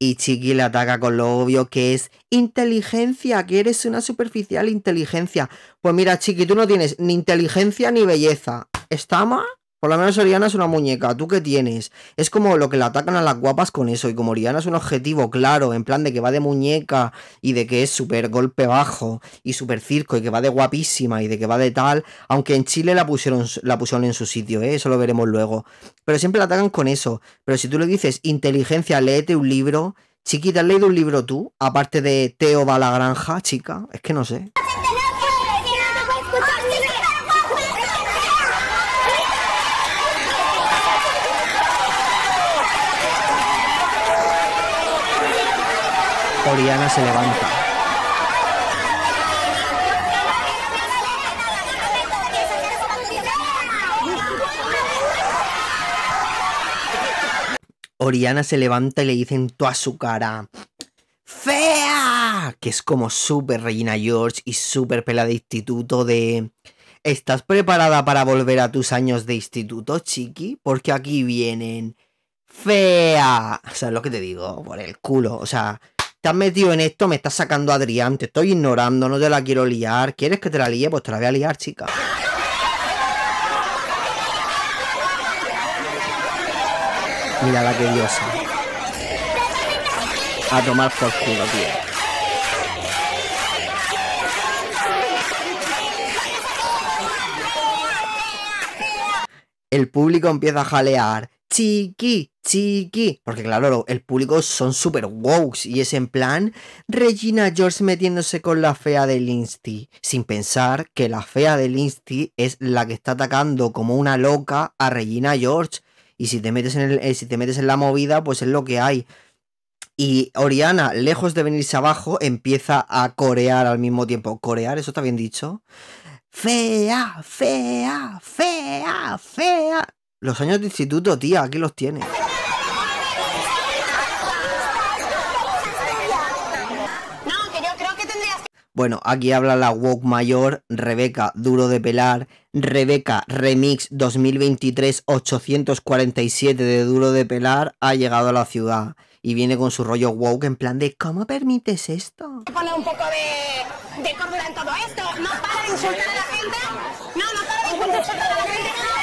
Y Chiqui le ataca con lo obvio que es inteligencia, que eres una superficial inteligencia. Pues mira, Chiqui, tú no tienes ni inteligencia ni belleza. ¿Estama? Por lo menos Oriana es una muñeca. ¿Tú qué tienes? Es como lo que le atacan a las guapas con eso. Y como Oriana es un objetivo claro, en plan de que va de muñeca y de que es súper golpe bajo y súper circo y que va de guapísima y de que va de tal. Aunque en Chile la pusieron, la pusieron en su sitio, ¿eh? eso lo veremos luego. Pero siempre la atacan con eso. Pero si tú le dices inteligencia, léete un libro. Chiquita, ¿has leído un libro tú? Aparte de Teo va a la granja, chica. Es que no sé. Oriana se levanta. Oriana se levanta y le dice en toda su cara. ¡Fea! Que es como súper Regina George y súper pela de instituto de... ¿Estás preparada para volver a tus años de instituto, chiqui? Porque aquí vienen... ¡Fea! O sea, es lo que te digo, por el culo. O sea, has metido en esto, me estás sacando a Adrián, te estoy ignorando, no te la quiero liar. ¿Quieres que te la líe? Pues te la voy a liar, chica. Mira la que diosa. A tomar por culo, tío. El público empieza a jalear. Chiqui, chiqui. Porque claro, el público son super wows. Y es en plan Regina George metiéndose con la fea de Lindsay. Sin pensar que la fea de Lindsay es la que está atacando como una loca a Regina George. Y si te metes en, el, eh, si te metes en la movida, pues es lo que hay. Y Oriana, lejos de venirse abajo, empieza a corear al mismo tiempo. ¿Corear? ¿Eso está bien dicho? Fea, fea, fea, fea. Los años de instituto, tía, aquí los tienes. Bueno, aquí habla la woke mayor, Rebeca, duro de pelar, Rebeca Remix 2023 847 de duro de pelar ha llegado a la ciudad y viene con su rollo woke en plan de ¿cómo permites esto? Pone un poco de, de cordura en todo esto. No para de insultar a la gente. No, no para de insultar a la gente.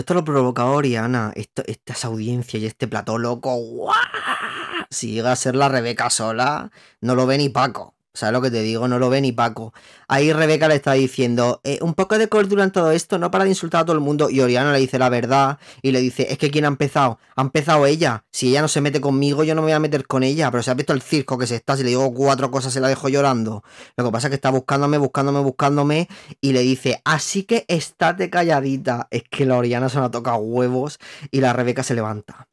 Esto lo provocaba Oriana, esto, estas audiencias y este plató loco. Si llega a ser la Rebeca sola, no lo ve ni Paco. ¿Sabes lo que te digo? No lo ve ni Paco. Ahí Rebeca le está diciendo, "Eh, un poco de cordura en todo esto, no para de insultar a todo el mundo. Y Oriana le dice la verdad y le dice, es que ¿quién ha empezado? Ha empezado ella. Si ella no se mete conmigo, yo no me voy a meter con ella. Pero se ha visto el circo que se está, si le digo cuatro cosas se la dejo llorando. Lo que pasa es que está buscándome, buscándome, buscándome y le dice, así que estate calladita. Es que la Oriana se la toca huevos y la Rebeca se levanta.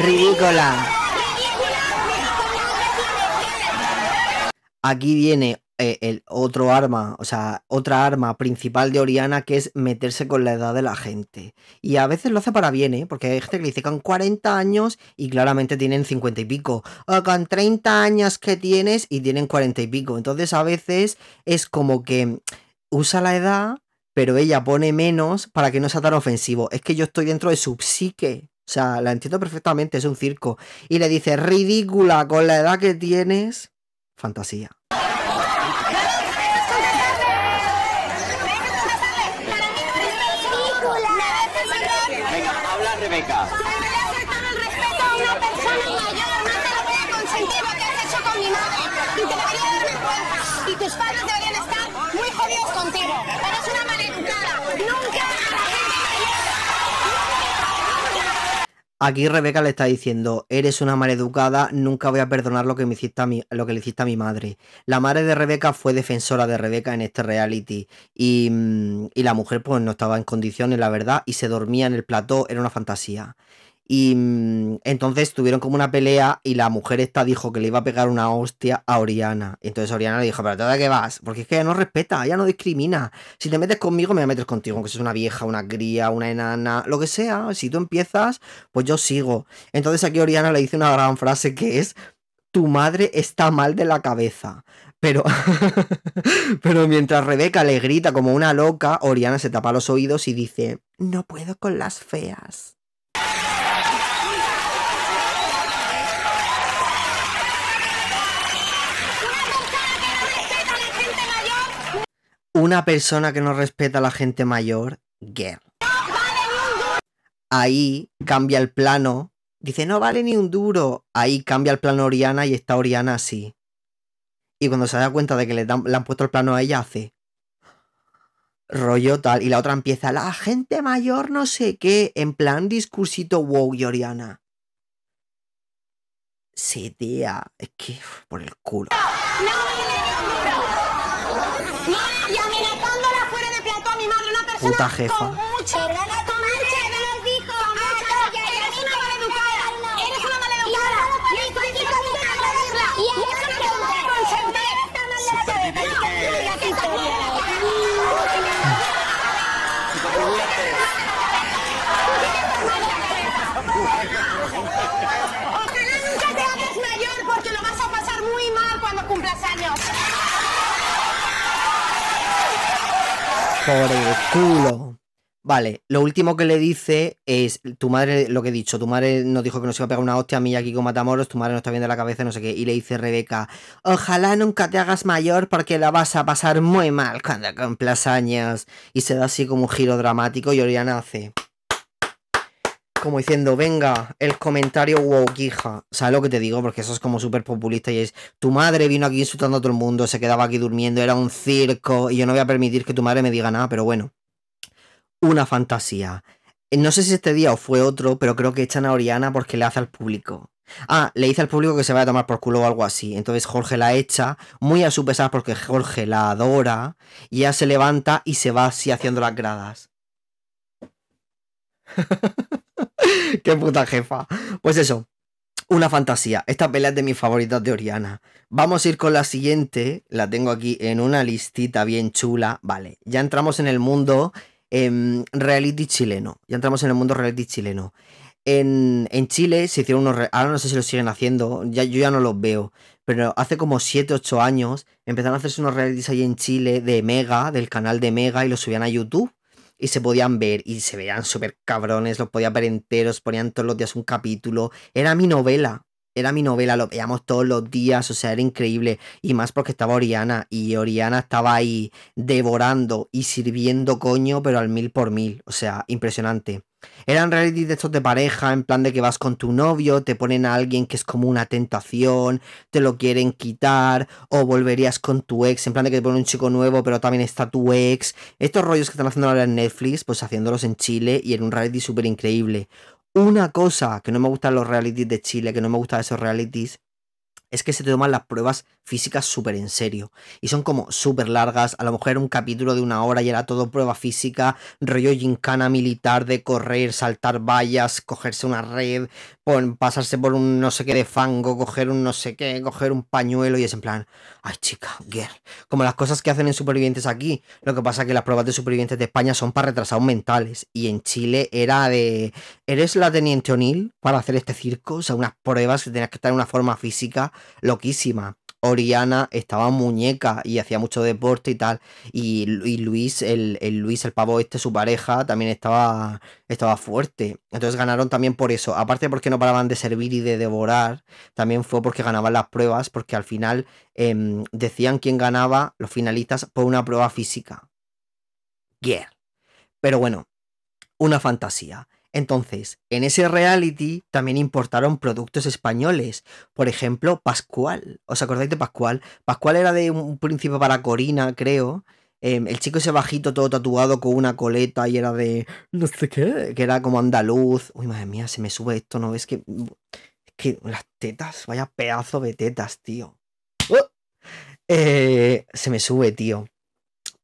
Ridícula. Aquí viene eh, el otro arma, o sea, otra arma principal de Oriana que es meterse con la edad de la gente. Y a veces lo hace para bien, ¿eh? Porque hay gente que dice con 40 años y claramente tienen 50 y pico. O con 30 años que tienes y tienen 40 y pico. Entonces a veces es como que usa la edad, pero ella pone menos para que no sea tan ofensivo. Es que yo estoy dentro de su psique. O sea, la entiendo perfectamente, es un circo. Y le dice, ridícula, con la edad que tienes. Fantasía. Aquí Rebeca le está diciendo, eres una maleducada, nunca voy a perdonar lo que, me hiciste a mi- lo que le hiciste a mi madre. La madre de Rebeca fue defensora de Rebeca en este reality y, mm, y la mujer pues no estaba en condiciones, la verdad, y se dormía en el plató, era una fantasía. Y mm, entonces tuvieron como una pelea y la mujer esta dijo que le iba a pegar una hostia a Oriana. Entonces Oriana le dijo, pero ¿tú de qué vas? Porque es que ella no respeta, ella no discrimina. Si te metes conmigo, me meter contigo, aunque seas una vieja, una cría, una enana, lo que sea. Si tú empiezas, pues yo sigo. Entonces aquí Oriana le dice una gran frase que es, tu madre está mal de la cabeza. Pero, pero mientras Rebeca le grita como una loca, Oriana se tapa los oídos y dice, no puedo con las feas. Una persona que no respeta a la gente mayor, girl. Ahí cambia el plano. Dice, no vale ni un duro. Ahí cambia el plano Oriana y está Oriana así. Y cuando se da cuenta de que le, han puesto el plano a ella, hace rollo tal. Y la otra empieza, la gente mayor no sé qué, en plan discursito wow y Oriana. Sí, tía, es que por el culo. Y No, no, Ojalá nunca te hagas mayor porque lo vas a pasar muy mal cuando cumplas años. Por el culo. Vale, lo último que le dice es, tu madre, lo que he dicho, tu madre nos dijo que nos iba a pegar una hostia a mí y aquí con Matamoros, tu madre no está bien de la cabeza, no sé qué, y le dice Rebeca, ojalá nunca te hagas mayor porque la vas a pasar muy mal cuando cumplas años. Y se da así como un giro dramático y Oriana hace... Como diciendo, venga, el comentario woke, hija. ¿Sabes lo que te digo? Porque eso es como súper populista y es, tu madre vino aquí insultando a todo el mundo, se quedaba aquí durmiendo, era un circo y yo no voy a permitir que tu madre me diga nada, pero bueno. Una fantasía. No sé si este día o fue otro, pero creo que echan a Oriana porque le hace al público. Ah, le dice al público que se vaya a tomar por culo o algo así. Entonces Jorge la echa, muy a su pesar porque Jorge la adora, y ella se levanta y se va así haciendo las gradas. Qué puta jefa. Pues eso, una fantasía. Esta pelea es de mis favoritas de Oriana. Vamos a ir con la siguiente. La tengo aquí en una listita bien chula. Vale, ya entramos en el mundo em, reality chileno. Ya entramos en el mundo reality chileno. En, en Chile se hicieron unos... Ahora no sé si lo siguen haciendo. Yo ya no los veo. Pero hace como 7, 8 años empezaron a hacerse unos realities ahí en Chile de Mega, del canal de Mega, y los subían a YouTube y se podían ver y se veían súper cabrones, los podía ver enteros, ponían todos los días un capítulo. Era mi novela, era mi novela, lo veíamos todos los días, o sea, era increíble. Y más porque estaba Oriana y Oriana estaba ahí devorando y sirviendo coño, pero al mil por mil, o sea, impresionante. Eran reality de estos de pareja, en plan de que vas con tu novio, te ponen a alguien que es como una tentación, te lo quieren quitar, o volverías con tu ex, en plan de que te ponen un chico nuevo, pero también está tu ex. Estos rollos que están haciendo ahora en Netflix, pues haciéndolos en Chile y en un reality súper increíble. Una cosa que no me gustan los realities de Chile, que no me gustan esos realities, es que se te toman las pruebas físicas súper en serio. Y son como súper largas. A lo mejor era un capítulo de una hora y era todo prueba física, rollo gincana militar de correr, saltar vallas, cogerse una red, pasarse por un no sé qué de fango, coger un no sé qué, coger un pañuelo y es en plan, ay chica, girl. Como las cosas que hacen en Supervivientes aquí. Lo que pasa es que las pruebas de Supervivientes de España son para retrasados mentales. Y en Chile era de, ¿eres la teniente O'Neill para hacer este circo? O sea, unas pruebas que tenías que estar en una forma física loquísima. Oriana estaba muñeca y hacía mucho deporte y tal. Y, Lu- y Luis, el, el Luis, el pavo este, su pareja, también estaba, estaba fuerte. Entonces ganaron también por eso. Aparte porque no paraban de servir y de devorar, también fue porque ganaban las pruebas, porque al final em, decían quién ganaba, los finalistas, por una prueba física. Yeah. Pero bueno, una fantasía. Entonces, en ese reality también importaron productos españoles. Por ejemplo, Pascual. ¿Os acordáis de Pascual? Pascual era de un príncipe para Corina, creo. Em, el chico ese bajito todo tatuado con una coleta y era de no sé qué, que era como andaluz. Uy, madre mía, se me sube esto, ¿no ves que es que las tetas, vaya pedazo de tetas, tío. ¡Oh! Eh, se me sube, tío.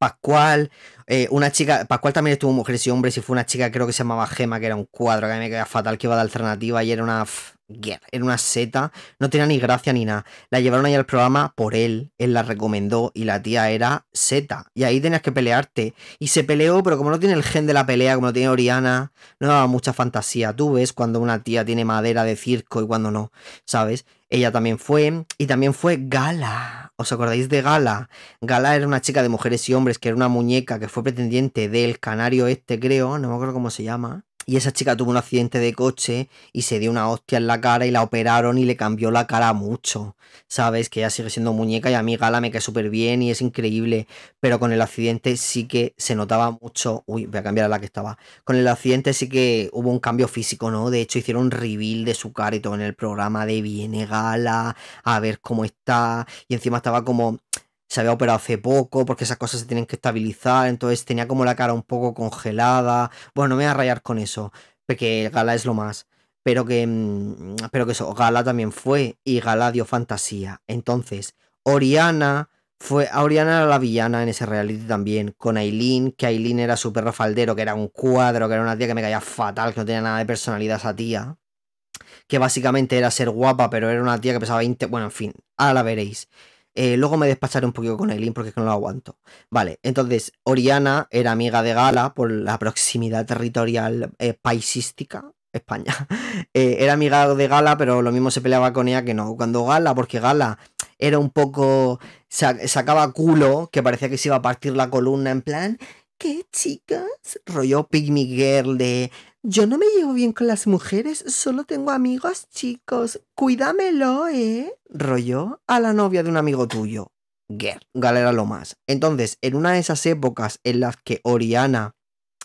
Pascual, eh, una chica, Pascual también estuvo mujeres y hombres y fue una chica creo que se llamaba Gema, que era un cuadro que a mí me quedaba fatal, que iba de alternativa y era una... era una seta, no tenía ni gracia ni nada. La llevaron ahí al programa por él, él la recomendó y la tía era seta. Y ahí tenías que pelearte. Y se peleó, pero como no tiene el gen de la pelea, como lo tiene Oriana, no daba mucha fantasía. Tú ves cuando una tía tiene madera de circo y cuando no, ¿sabes? Ella también fue. Y también fue Gala. ¿Os acordáis de Gala? Gala era una chica de mujeres y hombres que era una muñeca que fue pretendiente del canario este, creo. No me acuerdo cómo se llama. Y esa chica tuvo un accidente de coche y se dio una hostia en la cara y la operaron y le cambió la cara mucho. Sabes que ella sigue siendo muñeca y a mí Gala me cae súper bien y es increíble. Pero con el accidente sí que se notaba mucho. Uy, voy a cambiar a la que estaba. Con el accidente sí que hubo un cambio físico, ¿no? De hecho, hicieron un reveal de su cara y todo en el programa de Viene Gala, a ver cómo está. Y encima estaba como se había operado hace poco, porque esas cosas se tienen que estabilizar, entonces tenía como la cara un poco congelada. Bueno, no me voy a rayar con eso, porque Gala es lo más. Pero que, mm, pero que eso, Gala también fue, y Gala dio fantasía. Entonces, Oriana fue, Oriana era la villana en ese reality también, con Aileen, que Aileen era súper rafaldero, que era un cuadro, que era una tía que me caía fatal, que no tenía nada de personalidad esa tía. Que básicamente era ser guapa, pero era una tía que pesaba 20. Bueno, en fin, ahora la veréis. Eh, luego me despacharé un poquito con Aileen porque es que no lo aguanto. Vale, entonces Oriana era amiga de Gala por la proximidad territorial eh, paisística. España. Eh, era amiga de Gala, pero lo mismo se peleaba con ella que no. Cuando Gala, porque Gala era un poco. sacaba culo, que parecía que se iba a partir la columna en plan. ¿Qué chicas? Rollo Pygmy Girl de yo no me llevo bien con las mujeres, solo tengo amigos chicos. Cuídamelo, ¿eh? Rollo a la novia de un amigo tuyo. Girl, galera lo más. Entonces, en una de esas épocas en las que Oriana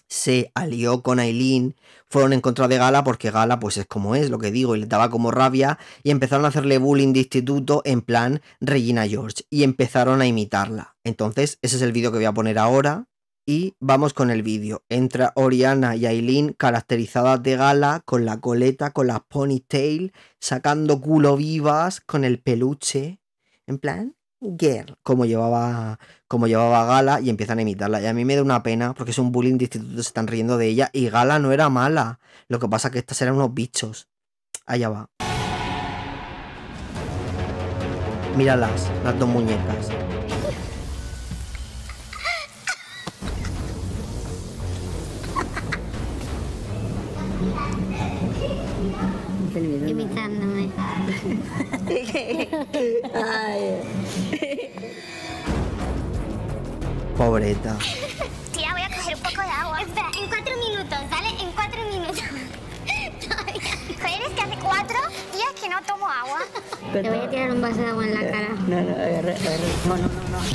se alió con Aileen, fueron en contra de Gala porque Gala, pues es como es, lo que digo, y le daba como rabia, y empezaron a hacerle bullying de instituto en plan Regina George, y empezaron a imitarla. Entonces, ese es el vídeo que voy a poner ahora. Y vamos con el vídeo. Entra Oriana y Aileen caracterizadas de gala, con la coleta, con las ponytail, sacando culo vivas, con el peluche. En plan, girl, como llevaba, como llevaba Gala y empiezan a imitarla. Y a mí me da una pena porque es un bullying de instituto, se están riendo de ella. Y Gala no era mala. Lo que pasa es que estas eran unos bichos. Allá va. Míralas, las dos muñecas.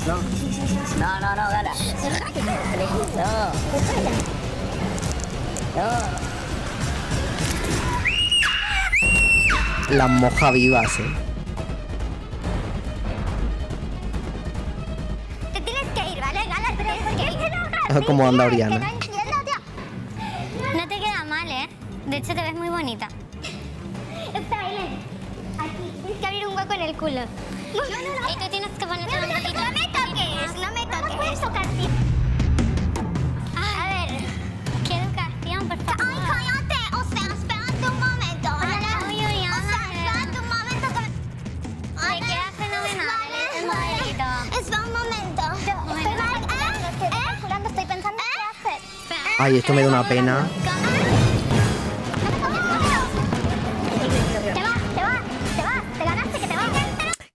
No, no, no. No, no, no. No. Las moja vivas, eh. Te tienes que ir, ¿vale? Gala, te tienes que ir. Ah, ¿Cómo anda Oriana? Esto me da una pena.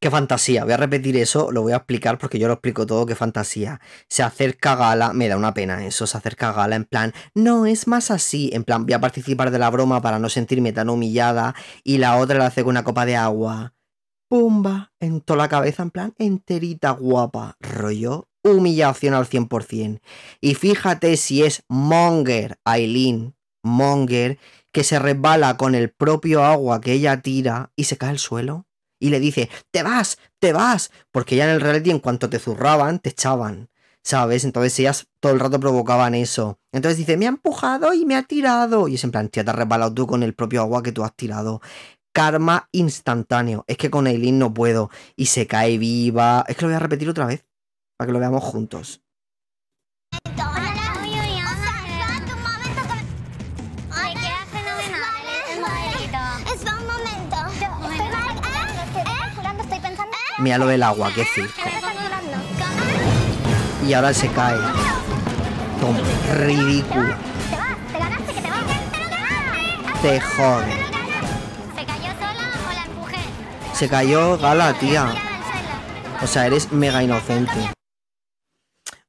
Qué fantasía. Voy a repetir eso, lo voy a explicar porque yo lo explico todo. Qué fantasía. Se acerca Gala, me da una pena eso. Se acerca Gala en plan, no es más así. En plan, voy a participar de la broma para no sentirme tan humillada. Y la otra la hace con una copa de agua. Pumba, en toda la cabeza, en plan, enterita guapa. Rollo, humillación al 100%. Y fíjate si es Monger, Aileen, Monger, que se resbala con el propio agua que ella tira y se cae al suelo. Y le dice, te vas, te vas, porque ya en el reality en cuanto te zurraban, te echaban. ¿Sabes? Entonces ellas todo el rato provocaban eso. Entonces dice, me ha empujado y me ha tirado. Y es en plan, tía, te has resbalado tú con el propio agua que tú has tirado. Karma instantáneo. Es que con Eileen no puedo. Y se cae viva. Es que lo voy a repetir otra vez. Para que lo veamos juntos. Mira lo del agua, qué circo. Y ahora se cae. Ridículo. Te jode. ¿Se cayó Gala, tía. O sea, eres mega inocente.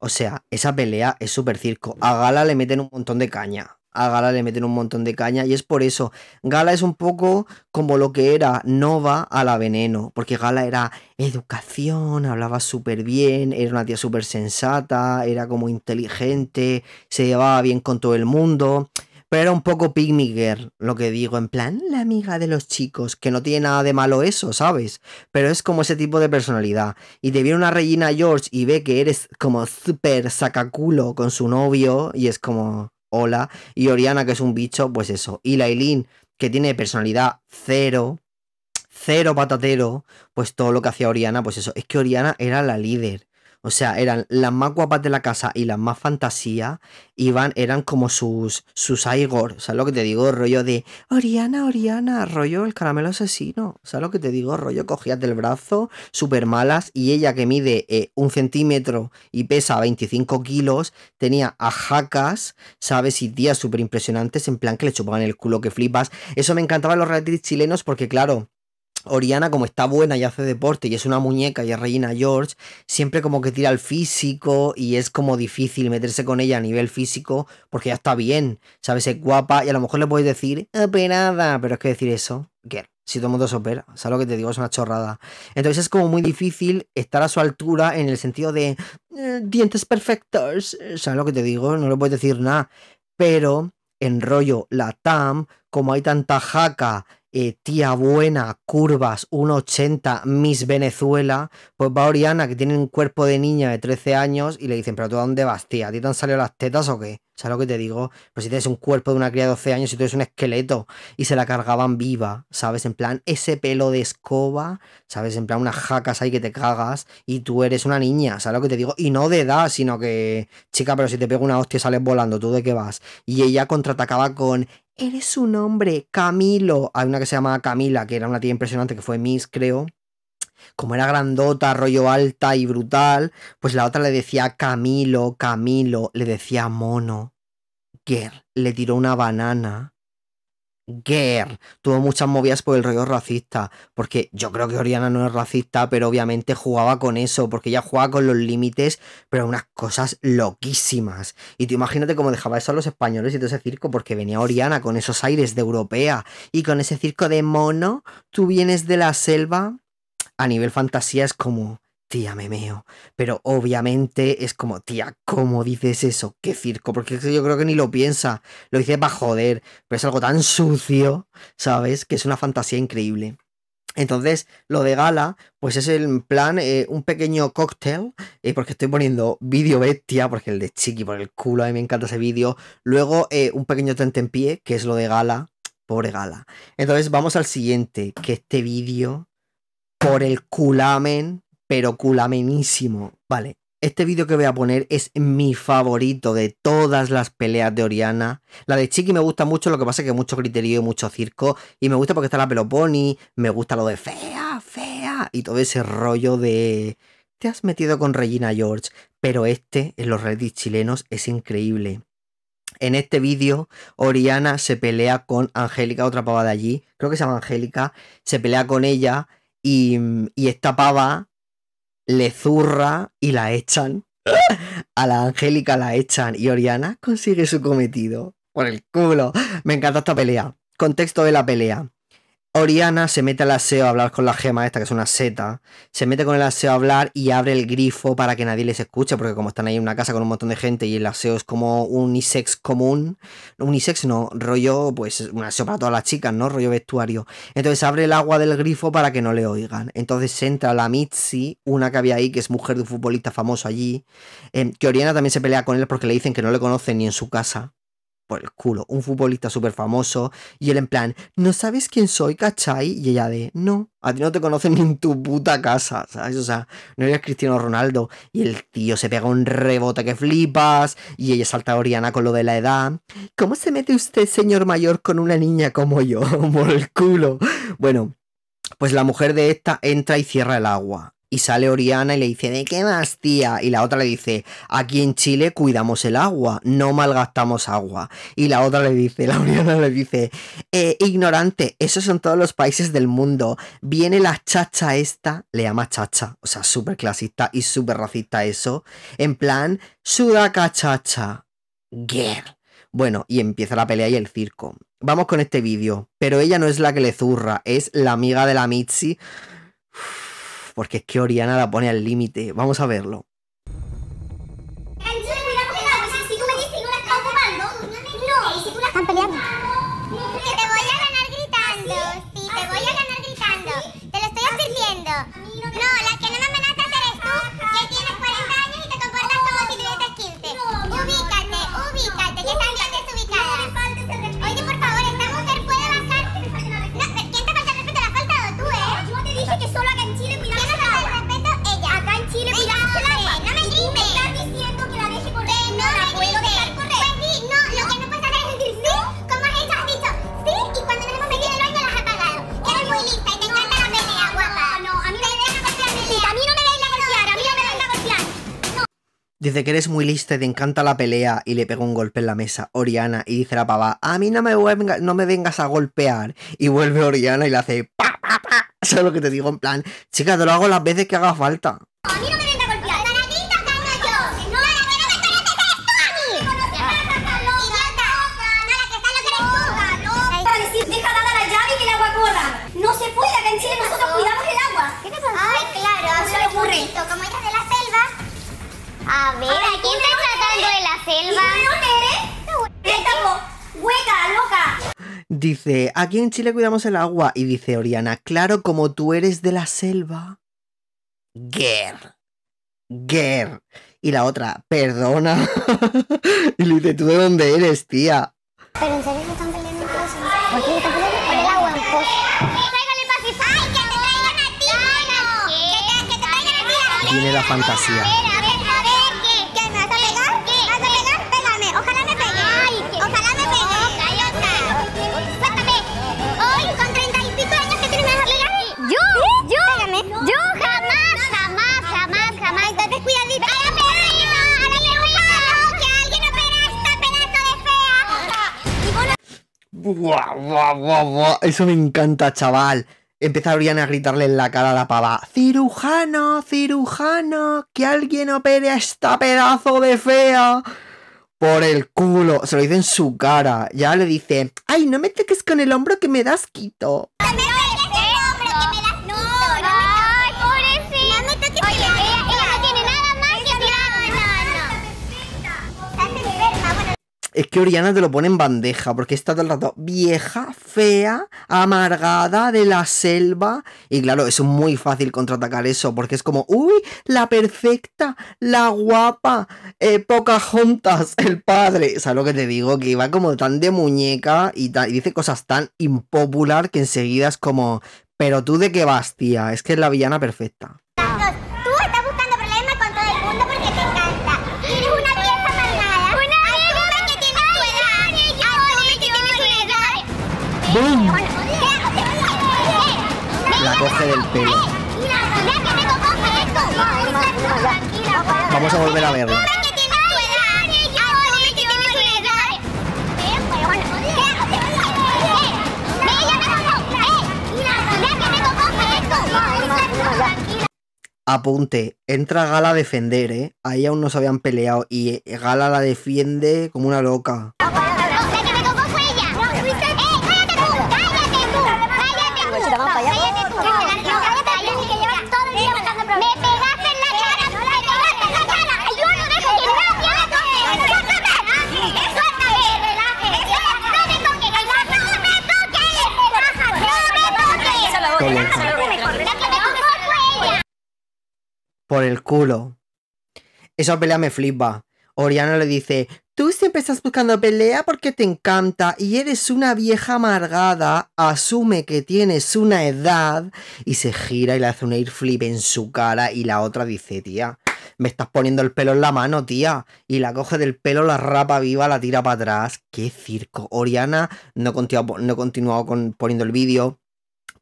O sea, esa pelea es súper circo. A Gala le meten un montón de caña. A Gala le meten un montón de caña y es por eso. Gala es un poco como lo que era Nova a la Veneno. Porque Gala era educación, hablaba súper bien, era una tía súper sensata, era como inteligente, se llevaba bien con todo el mundo. Pero era un poco girl, lo que digo, en plan, la amiga de los chicos, que no tiene nada de malo eso, ¿sabes? Pero es como ese tipo de personalidad. Y te viene una Regina George y ve que eres como súper sacaculo con su novio y es como, hola. Y Oriana, que es un bicho, pues eso. Y la que tiene personalidad cero, cero patatero, pues todo lo que hacía Oriana, pues eso. Es que Oriana era la líder. O sea, eran las más guapas de la casa y las más fantasía. Iban, eran como sus, sus Igor. ¿Sabes lo que te digo? Rollo de Oriana, Oriana, rollo el caramelo asesino. ¿Sabes lo que te digo? Rollo cogías del brazo, súper malas. Y ella que mide eh, un centímetro y pesa 25 kilos, tenía a jacas, ¿sabes? Y tías súper impresionantes, en plan que le chupaban el culo que flipas. Eso me encantaba en los realities chilenos porque, claro. Oriana, como está buena y hace deporte y es una muñeca y es Regina George, siempre como que tira al físico y es como difícil meterse con ella a nivel físico porque ya está bien, ¿sabes? Es guapa y a lo mejor le puedes decir operada, pero es que decir eso, ¿qué? Si todo el mundo se opera, ¿sabes lo que te digo? Es una chorrada. Entonces es como muy difícil estar a su altura en el sentido de eh, dientes perfectos, ¿sabes lo que te digo? No le puedes decir nada, pero en rollo la TAM, como hay tanta jaca eh, tía buena, curvas, 1,80, Miss Venezuela, pues va Oriana, que tiene un cuerpo de niña de 13 años, y le dicen, pero tú a dónde vas, tía? ¿A ti te han salido las tetas o qué? ¿Sabes lo que te digo? Pues si tienes un cuerpo de una cría de 12 años y tú eres un esqueleto, y se la cargaban viva, ¿sabes? En plan, ese pelo de escoba, ¿sabes? En plan, unas jacas ahí que te cagas, y tú eres una niña, ¿sabes lo que te digo? Y no de edad, sino que, chica, pero si te pego una hostia sales volando, ¿tú de qué vas? Y ella contraatacaba con, Eres un hombre, Camilo. Hay una que se llama Camila, que era una tía impresionante, que fue Miss, creo. Como era grandota, rollo alta y brutal, pues la otra le decía Camilo, Camilo, le decía mono. Ger, le tiró una banana. Ger, tuvo muchas movidas por el rollo racista, porque yo creo que Oriana no es racista, pero obviamente jugaba con eso, porque ella jugaba con los límites, pero unas cosas loquísimas. Y tú imagínate cómo dejaba eso a los españoles y todo ese circo, porque venía Oriana con esos aires de europea. Y con ese circo de mono, tú vienes de la selva, a nivel fantasía es como, tía, me meo. Pero obviamente es como, tía, ¿cómo dices eso? ¿Qué circo? Porque yo creo que ni lo piensa. Lo dice para joder, pero es algo tan sucio, ¿sabes? Que es una fantasía increíble. Entonces, lo de gala, pues es el plan, eh, un pequeño cóctel, eh, porque estoy poniendo vídeo bestia, porque el de Chiqui por el culo, a mí me encanta ese vídeo. Luego, eh, un pequeño tentempié, que es lo de gala, pobre gala. Entonces, vamos al siguiente, que este vídeo, por el culamen, pero culamenísimo. Vale, este vídeo que voy a poner es mi favorito de todas las peleas de Oriana. La de Chiqui me gusta mucho, lo que pasa es que mucho criterio y mucho circo. Y me gusta porque está la peloponi, me gusta lo de fea, fea, y todo ese rollo de... Te has metido con Regina George, pero este en los Reddit chilenos es increíble. En este vídeo, Oriana se pelea con Angélica, otra pava de allí, creo que se llama Angélica, se pelea con ella y, y esta pava le zurra y la echan. A la Angélica la echan y Oriana consigue su cometido. Por el culo. Me encanta esta pelea. Contexto de la pelea. Oriana se mete al aseo a hablar con la gema esta, que es una seta. Se mete con el aseo a hablar y abre el grifo para que nadie les escuche, porque como están ahí en una casa con un montón de gente y el aseo es como unisex común. Unisex no, rollo, pues un aseo para todas las chicas, ¿no? Rollo vestuario. Entonces abre el agua del grifo para que no le oigan. Entonces entra la Mitzi, una que había ahí, que es mujer de un futbolista famoso allí. eh, que Oriana también se pelea con él porque le dicen que no le conocen ni en su casa por el culo, un futbolista súper famoso, y él en plan, ¿no sabes quién soy, cachai? Y ella de, no, a ti no te conocen ni en tu puta casa, ¿sabes? O sea, no eres Cristiano Ronaldo. Y el tío se pega un rebote que flipas, y ella salta a Oriana con lo de la edad. ¿Cómo se mete usted, señor mayor, con una niña como yo? por el culo. Bueno, pues la mujer de esta entra y cierra el agua. Y sale Oriana y le dice, ¿de qué más, tía? Y la otra le dice, aquí en Chile cuidamos el agua, no malgastamos agua. Y la otra le dice, la Oriana le dice, "Eh, ignorante, esos son todos los países del mundo. Viene la chacha esta, le llama chacha, o sea, súper clasista y súper racista eso. En plan, sudaca chacha. Girl. Bueno, y empieza la pelea y el circo. Vamos con este vídeo, pero ella no es la que le zurra, es la amiga de la Mitzi. Porque es que Oriana la pone al límite. Vamos a verlo. Dice que eres muy lista y te encanta la pelea y le pega un golpe en la mesa. Oriana y dice la pava, a mí no me, vengas a golpear. Y vuelve Oriana y le hace pa, pa, pa. ¿Sabes lo que te digo? En plan, chica, te lo hago las veces que haga falta. A A ver, Ahora, ¿a quién ¿tú estás de dónde tratando de la ¿Y selva? po- hueca, loca. Dice, aquí en Chile cuidamos el agua. Y dice Oriana, claro, como tú eres de la selva. Girl. Girl. Y la otra, perdona. y le dice, ¿tú de dónde eres, tía? Pero en serio se están peleando por eso. ¿Por qué se están peleando por el agua? Pues... Que te traigan a ti. Que te, que te traigan a ti. Tiene la fantasía. Buah, buah, buah. Eso me encanta, chaval. Empieza Oriana a gritarle en la cara a la pava. Cirujano, cirujano, que alguien opere a esta pedazo de fea. Por el culo. Se lo dice en su cara. Ya le dice, ay, no me toques con el hombro que me das quito. Es que Oriana te lo pone en bandeja, porque está todo el rato vieja, fea, amargada de la selva. Y claro, es muy fácil contraatacar eso, porque es como, uy, la perfecta, la guapa, eh, Pocahontas, el padre. ¿Sabes lo que te digo? Que va como tan de muñeca y, y dice cosas tan impopular que enseguida es como, pero tú de qué vas, tía, es que es la villana perfecta. Tú estás buscando problemas con todo el mundo porque te encanta. Eres una vieja amargada. Una Asume que tienes tu edad. Asume que tienes tu edad. ¡Bum! La coge del pelo. Vamos a volver a verla. Eh, eh. Eh. Apunte, entra Gala a defender, ¿eh? Ahí aún no se habían peleado y Gala la defiende como una loca. Culo. Esa pelea me flipa. Oriana le dice, tú siempre estás buscando pelea porque te encanta y eres una vieja amargada, asume que tienes una edad y se gira y le hace un air flip en su cara y la otra dice, tía, me estás poniendo el pelo en la mano, tía. Y la coge del pelo, la rapa viva, la tira para atrás. ¡Qué circo! Oriana, no he continuado, no con, poniendo el vídeo,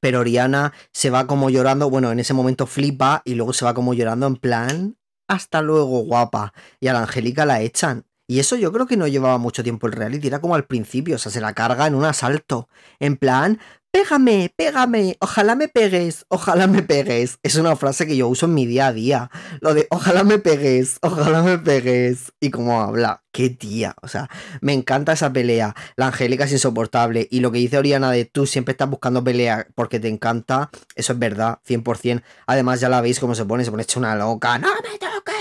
pero Oriana se va como llorando, bueno, en ese momento flipa y luego se va como llorando en plan, hasta luego, guapa. Y a la Angélica la echan. Y eso yo creo que no llevaba mucho tiempo el reality, era como al principio, o sea, se la carga en un asalto. En plan, pégame, pégame, ojalá me pegues, ojalá me pegues. Es una frase que yo uso en mi día a día. Lo de ojalá me pegues, ojalá me pegues. Y cómo habla, qué tía. O sea, me encanta esa pelea. La Angélica es insoportable. Y lo que dice Oriana de tú siempre estás buscando pelea porque te encanta, eso es verdad, 100%. Además, ya la veis cómo se pone, se pone hecha una loca. ¡No me toques!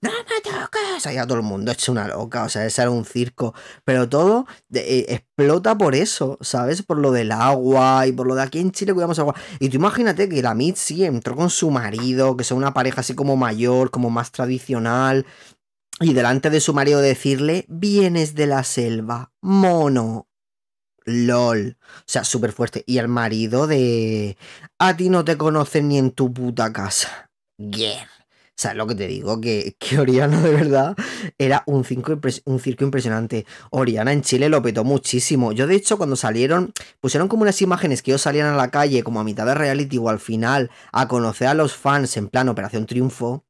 ¡No me toques! Ahí a todo el mundo hecho una loca. O sea, ese era un circo. Pero todo eh, explota por eso, ¿sabes? Por lo del agua y por lo de aquí en Chile cuidamos agua. Y tú imagínate que la Mitzi entró con su marido, que son una pareja así como mayor, como más tradicional. Y delante de su marido decirle, vienes de la selva, mono. LOL. O sea, súper fuerte. Y el marido de... A ti no te conocen ni en tu puta casa. Yeah. Sea, lo que te digo, que, que Oriana de verdad era un circo, un circo impresionante. Oriana en Chile lo petó muchísimo. Yo, de hecho, cuando salieron, pusieron como unas imágenes que ellos salían a la calle, como a mitad de reality o al final, a conocer a los fans en plan Operación Triunfo.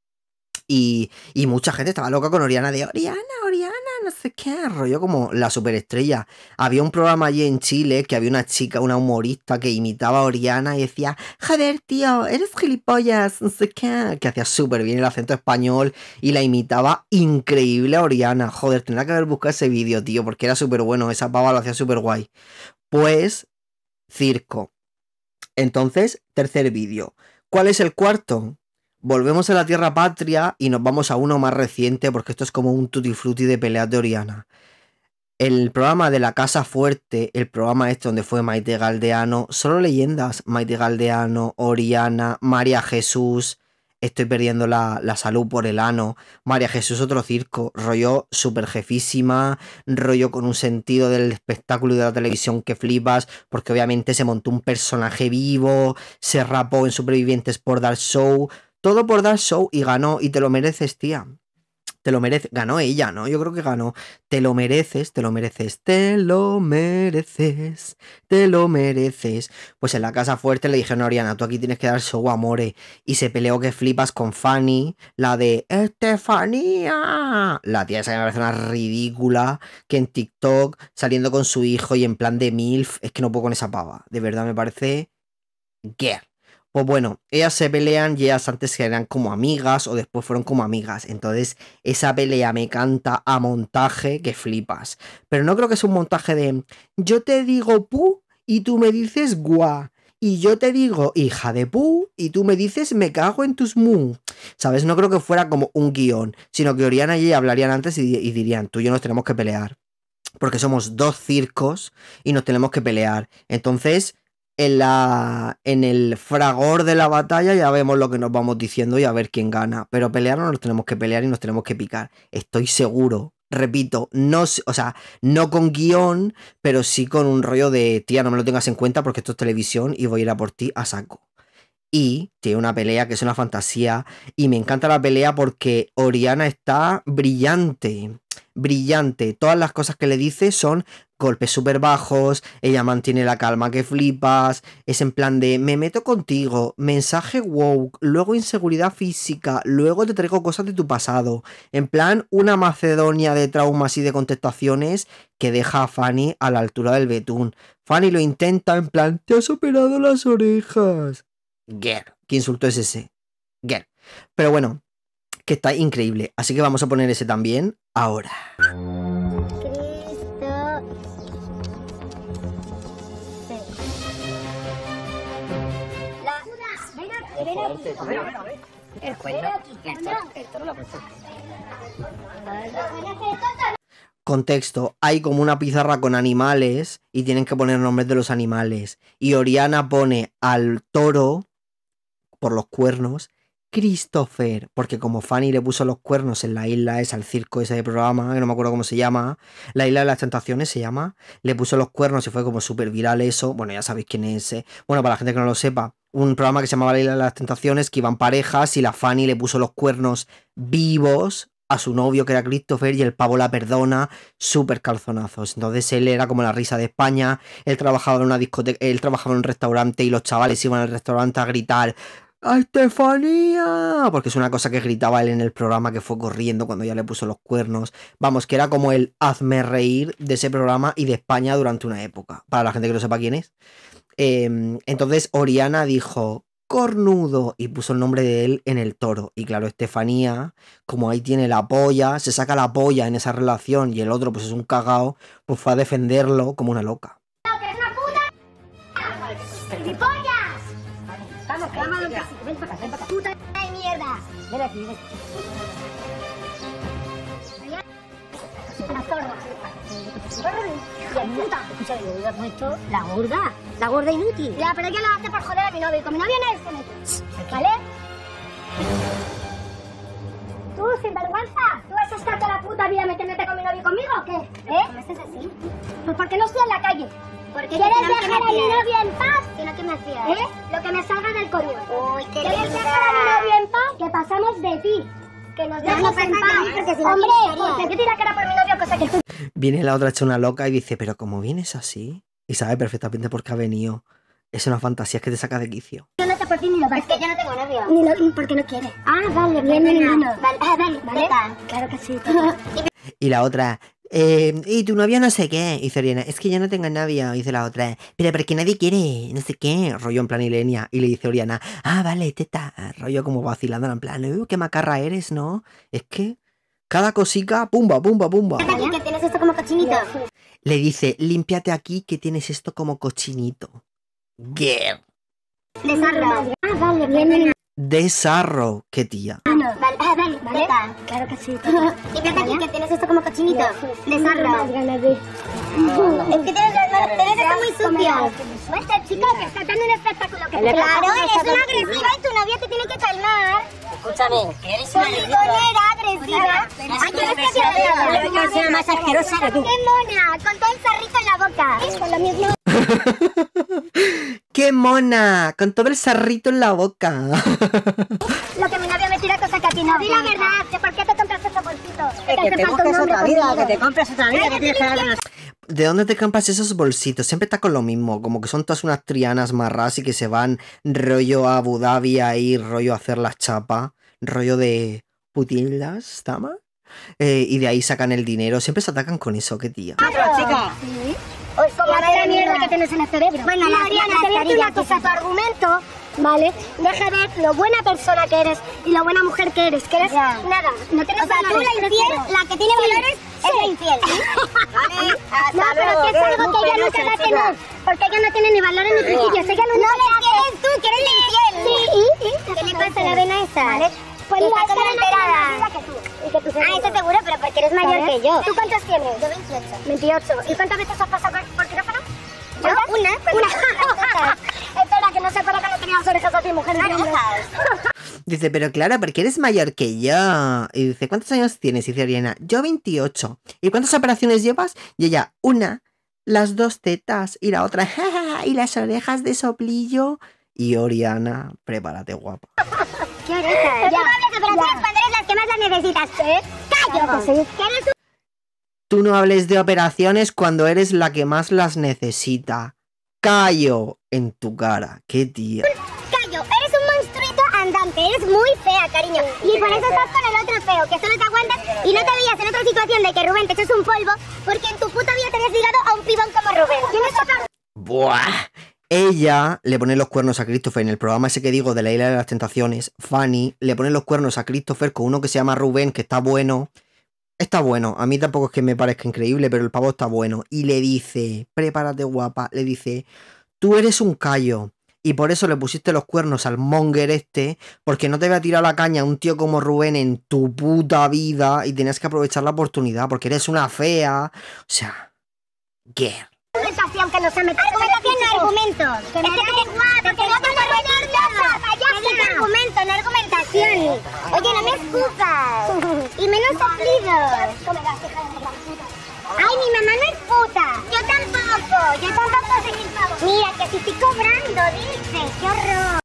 Y, y mucha gente estaba loca con Oriana de Oriana, no sé qué, rollo como la superestrella. Había un programa allí en Chile que había una chica, una humorista que imitaba a Oriana y decía, joder, tío, eres gilipollas, no sé qué, que hacía súper bien el acento español y la imitaba increíble a Oriana. Joder, tendrá que haber buscado ese vídeo, tío, porque era súper bueno, esa pava lo hacía súper guay. Pues, circo. Entonces, tercer vídeo. ¿Cuál es el cuarto? Volvemos a la tierra patria y nos vamos a uno más reciente porque esto es como un tutti frutti de peleas de Oriana. El programa de la Casa Fuerte, el programa este donde fue Maite Galdeano, solo leyendas. Maite Galdeano, Oriana, María Jesús. Estoy perdiendo la, la salud por el ano. María Jesús, otro circo. Rollo super jefísima. Rollo con un sentido del espectáculo y de la televisión que flipas. Porque obviamente se montó un personaje vivo. Se rapó en Supervivientes por dar show. Todo por dar show y ganó. Y te lo mereces, tía. Te lo mereces. Ganó ella, ¿no? Yo creo que ganó. Te lo mereces, te lo mereces, te lo mereces, te lo mereces. Pues en la casa fuerte le dijeron a Oriana, tú aquí tienes que dar show amore. Y se peleó que flipas con Fanny, la de Estefanía. La tía esa que me parece una ridícula que en TikTok saliendo con su hijo y en plan de MILF, es que no puedo con esa pava. De verdad me parece. Girl. Pues bueno, ellas se pelean y ellas antes eran como amigas o después fueron como amigas. Entonces, esa pelea me canta a montaje que flipas. Pero no creo que sea un montaje de yo te digo pu y tú me dices gua. Y yo te digo hija de pu y tú me dices me cago en tus mu. ¿Sabes? No creo que fuera como un guion, sino que Oriana y ella hablarían antes y, y dirían tú y yo nos tenemos que pelear. Porque somos dos circos y nos tenemos que pelear. Entonces, en, la, en el fragor de la batalla ya vemos lo que nos vamos diciendo y a ver quién gana. Pero pelear no nos tenemos que pelear y nos tenemos que picar. Estoy seguro. Repito, no, o sea, no con guion, pero sí con un rollo de tía, no me lo tengas en cuenta porque esto es televisión y voy a ir a por ti a saco. Y tiene una pelea que es una fantasía. Y me encanta la pelea porque Oriana está brillante. Brillante. Todas las cosas que le dice son golpes súper bajos. Ella mantiene la calma que flipas. Es en plan de me meto contigo. Mensaje woke. Luego inseguridad física. Luego te traigo cosas de tu pasado. En plan una Macedonia de traumas y de contestaciones que deja a Fanny a la altura del betún. Fanny lo intenta en plan te has operado las orejas. Girl. ¿Qué insulto es ese? Girl. Pero bueno, que está increíble. Así que vamos a poner ese también ahora. Contexto, hay como una pizarra con animales y tienen que poner nombres de los animales. Y Oriana pone al toro por los cuernos Christopher, porque como Fanny le puso los cuernos en la isla esa, el circo ese programa, que no me acuerdo cómo se llama, la isla de las tentaciones se llama, le puso los cuernos y fue como súper viral eso, bueno, ya sabéis quién es ese, bueno, para la gente que no lo sepa, un programa que se llamaba la isla de las tentaciones, que iban parejas y la Fanny le puso los cuernos vivos a su novio que era Christopher y el pavo la perdona, súper calzonazos. Entonces él era como la risa de España, él trabajaba en una discoteca, él trabajaba en un restaurante y los chavales iban al restaurante a gritar ¡A Estefanía! Porque es una cosa que gritaba él en el programa que fue corriendo cuando ya le puso los cuernos. Vamos, que era como el hazme reír de ese programa y de España durante una época. Para la gente que no sepa quién es. Em, entonces Oriana dijo, cornudo, y puso el nombre de él en el toro. Y claro, Estefanía, como ahí tiene la polla, se saca la polla en esa relación y el otro pues es un cagao, pues fue a defenderlo como una loca. Puta! Escucha, yo hubiera puesto la gorda. La gorda inútil. Ya, pero ella lo hace por joder a mi novio. Y con mi novio no es con ¿Vale? Tú, sinvergüenza, ¿tú vas a estar toda la puta vida metiéndote con mi novio y conmigo o qué? ¿Eh? ¿Me haces así? Pues porque no estoy en la calle. Porque ¿Quieres dejar a mi novio en paz? ¿Qué no que me hacías? ¿Eh? Lo que me salga del coño. Uy, qué ¿Quieres linda. dejar a mi novio en paz? Que pasamos de ti. Que nos No, no dejes en paz. porque si no Hombre, gustaría. porque te tira cara por mi novio, cosa que tú Viene la otra hecha una loca y dice, pero como vienes así, y sabe perfectamente por qué ha venido. Es una fantasía que te saca de quicio. Yo no te por ti ni lo Es que yo no tengo novio. Ni lo, ni porque no quiere. Ah, vale, bien, bien, bien. Vale, ah, vale, ¿Vale? Claro que sí. Y la otra, eh, y tu novia no sé qué. Dice Oriana, es que yo no tengo novio. Dice la otra, pero porque nadie quiere, no sé qué. Rollo en plan Ilenia. Y le dice Oriana, ah, vale, teta. Rollo como vacilando en plan, "Uh, qué macarra eres, ¿no? Es que cada cosica, pumba, pumba, pumba. Aquí que tienes esto como cochinito. Le dice, límpiate aquí que tienes esto como cochinito. Girl. Desarro. Ah, vale, bien, bien. De sarro, qué tía. Vale, ah, vale, ¿Vale? ¿qué tal? Claro que sí. Y vete aquí que tienes esto como cochinito. De... Es que tienes, tienes esto muy sucio. Esta chica que está dando un espectáculo que Claro, eres una agresiva y tu novia te tiene que calmar. Escúchame, que eres una. Coñera agresiva. Ay, qué Yo soy más asquerosa que tú. ¡Qué mona! Con todo el zarrito en la boca. Con lo mismo. ¡Qué mona! Con todo el sarrito en la boca. Lo que mi novio me tira cosa que a ti no. Di la verdad, que ¿por qué te compras ese bolsito? Que hace te busques otra vida, que te compres otra vida, que tienes que darle ¿De dónde te campas esos bolsitos? Siempre está con lo mismo, como que son todas unas trianas marras y que se van rollo a Abu Dhabi ahí, rollo a hacer las chapas, rollo de putillas, ¿tama? Eh, y de ahí sacan el dinero. Siempre se atacan con eso, qué tía. Pero, chica, Pues como la la mierda que tienes en el cerebro. Bueno, las- Mariana, te voy a una cosa, tu argumento, ¿vale? Deja ver lo buena persona que eres y lo buena mujer que eres, que eres Ya. nada, no tienes O sea, tú la infiel, la que tiene Sí. valores, es la infiel. vale, hasta No, pero que es algo que ella no sabe que chica. no, porque ella no tiene ni valores ni principios, ella No que hace- quieres tú, que eres la infiel. Sí, ¿Qué le pasa a la vena esa? Vale. Pues la está alterada. más vida que tú, y que tú Ah, eso seguro, pero porque eres mayor que yo. ¿Tú cuántos tienes? Yo 28. 28. ¿Y cuántas veces has pasado por, por? ¿Yo? Una, Una. Espera, que no se para que no tenía las orejas así, mujer. Dice, pero claro, porque eres mayor que yo. Y dice, ¿cuántos años tienes? Y dice Oriana, yo 28. ¿Y cuántas operaciones llevas? Y ella, una, las dos tetas y la otra, "Ja, y las orejas de soplillo. Y Oriana, prepárate guapa. ¿Qué orejas? Las que más las necesitas. ¿Eh? ¡Callo! Claro que sí. Que eres Tú no hables de operaciones cuando eres la que más las necesita. Callo en tu cara. Qué tía. callo. Eres un monstruito andante. Eres muy fea, cariño. Y por eso estás con el otro feo, que solo te aguantas y no te veías en otra situación de que Rubén te echas un polvo porque en tu puta vida te habías ligado a un pibón como Rubén. Buah. Ella le pone los cuernos a Christopher en el programa ese que digo de la isla de las tentaciones. Fanny le pone los cuernos a Christopher con uno que se llama Rubén, que está bueno. Está bueno, a mí tampoco es que me parezca increíble, pero el pavo está bueno. Y le dice, prepárate guapa, le dice, tú eres un callo. Y por eso le pusiste los cuernos al monger este, porque no te había tirado la caña a un tío como Rubén en tu puta vida y tenías que aprovechar la oportunidad, porque eres una fea. O sea, girl. Argumentación que no se mete. Argumentación, no argumentos. Que me Es que da te- igual, te porque vas no Oye, no me escupas. Y menos soplidos. Ay, mi mamá no es puta. Yo tampoco. Yo tampoco soy el. Mira, que si estoy cobrando, dice. Qué horror.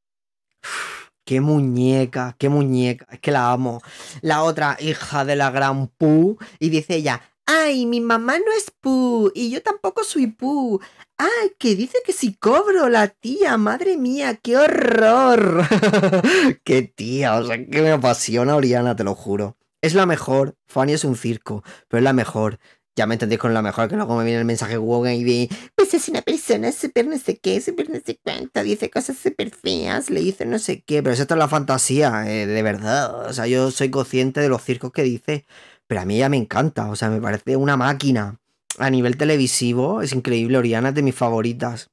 Qué muñeca, qué muñeca, es que la amo. La otra hija de la gran pu, y dice ella, ay, mi mamá no es pu, y yo tampoco soy pu. Ay, que dice que si cobro la tía. Madre mía, qué horror. qué tía, o sea, que me apasiona Oriana, te lo juro. Es la mejor. Fanny es un circo, pero es la mejor. Ya me entendéis con la mejor, que luego me viene el mensaje Google y de, pues es una persona súper no sé qué, súper no sé cuánto, dice cosas súper feas, le dice no sé qué, pero eso es la fantasía, eh, de verdad. O sea, yo soy consciente de los circos que dice, pero a mí ella me encanta, o sea, me parece una máquina. A nivel televisivo, es increíble, Oriana es de mis favoritas.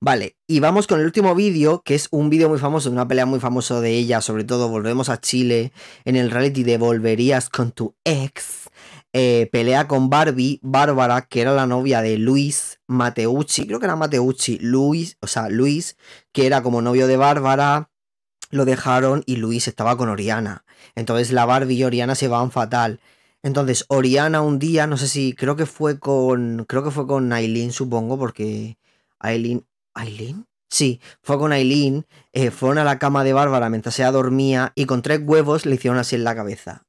Vale, y vamos con el último vídeo, que es un vídeo muy famoso, una pelea muy famosa de ella, sobre todo volvemos a Chile en el reality de Volverías con tu ex. Eh, pelea con Barbie, Bárbara, que era la novia de Luis Mateucci, creo que era Mateucci, Luis, o sea, Luis, que era como novio de Bárbara, lo dejaron y Luis estaba con Oriana. Entonces la Barbie y Oriana se van fatal. Entonces Oriana un día, no sé si, creo que fue con, creo que fue con Aileen, supongo, porque Aileen, ¿Aileen? Sí, fue con Aileen, eh, fueron a la cama de Bárbara mientras ella dormía y con tres huevos le hicieron así en la cabeza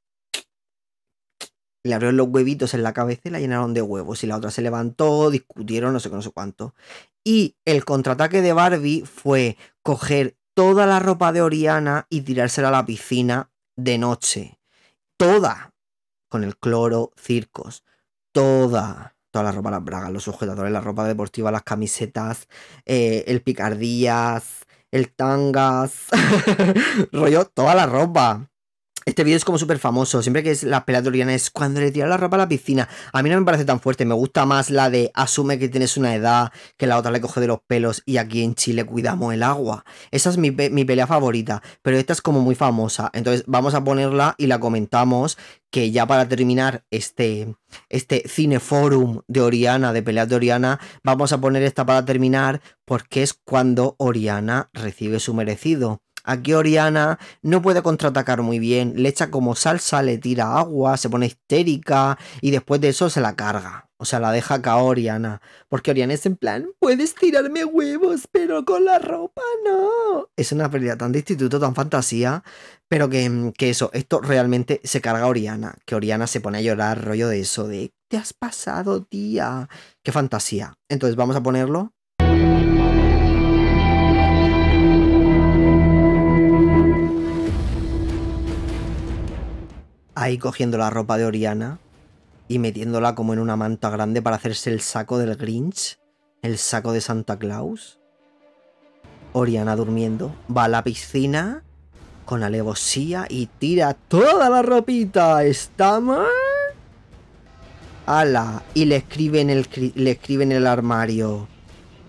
le abrieron los huevitos en la cabeza y la llenaron de huevos. Y la otra se levantó, discutieron, no sé qué, no sé cuánto. Y el contraataque de Barbie fue coger toda la ropa de Oriana y tirársela a la piscina de noche. Toda. Con el cloro, circos. Toda. Toda la ropa, las bragas, los sujetadores, la ropa deportiva, las camisetas, eh, el picardías, el tangas. Rollo, toda la ropa. Este vídeo es como súper famoso. Siempre que es la pelea de Oriana es cuando le tira la ropa a la piscina. A mí no me parece tan fuerte. Me gusta más la de asume que tienes una edad, que la otra le coge de los pelos y aquí en Chile cuidamos el agua. Esa es mi, pelea favorita. Pero esta es como muy famosa. Entonces vamos a ponerla y la comentamos. Que ya para terminar este, este cineforum de Oriana, de peleas de Oriana, vamos a poner esta para terminar porque es cuando Oriana recibe su merecido. Aquí Oriana no puede contraatacar muy bien, le echa como salsa, le tira agua, se pone histérica y después de eso se la carga. O sea, la deja caer Oriana. Porque Oriana es en plan, puedes tirarme huevos, pero con la ropa no. Es una pérdida tan de instituto, tan fantasía. Pero que, que eso, esto realmente se carga a Oriana. Que Oriana se pone a llorar, rollo de eso, de, te has pasado, tía. Qué fantasía. Entonces vamos a ponerlo. Ahí cogiendo la ropa de Oriana y metiéndola como en una manta grande para hacerse el saco del Grinch, el saco de Santa Claus. Oriana durmiendo, va a la piscina con alevosía y tira toda la ropita. ¿Estamos? ¡Hala! Y le escribe, en el, le escribe en el armario.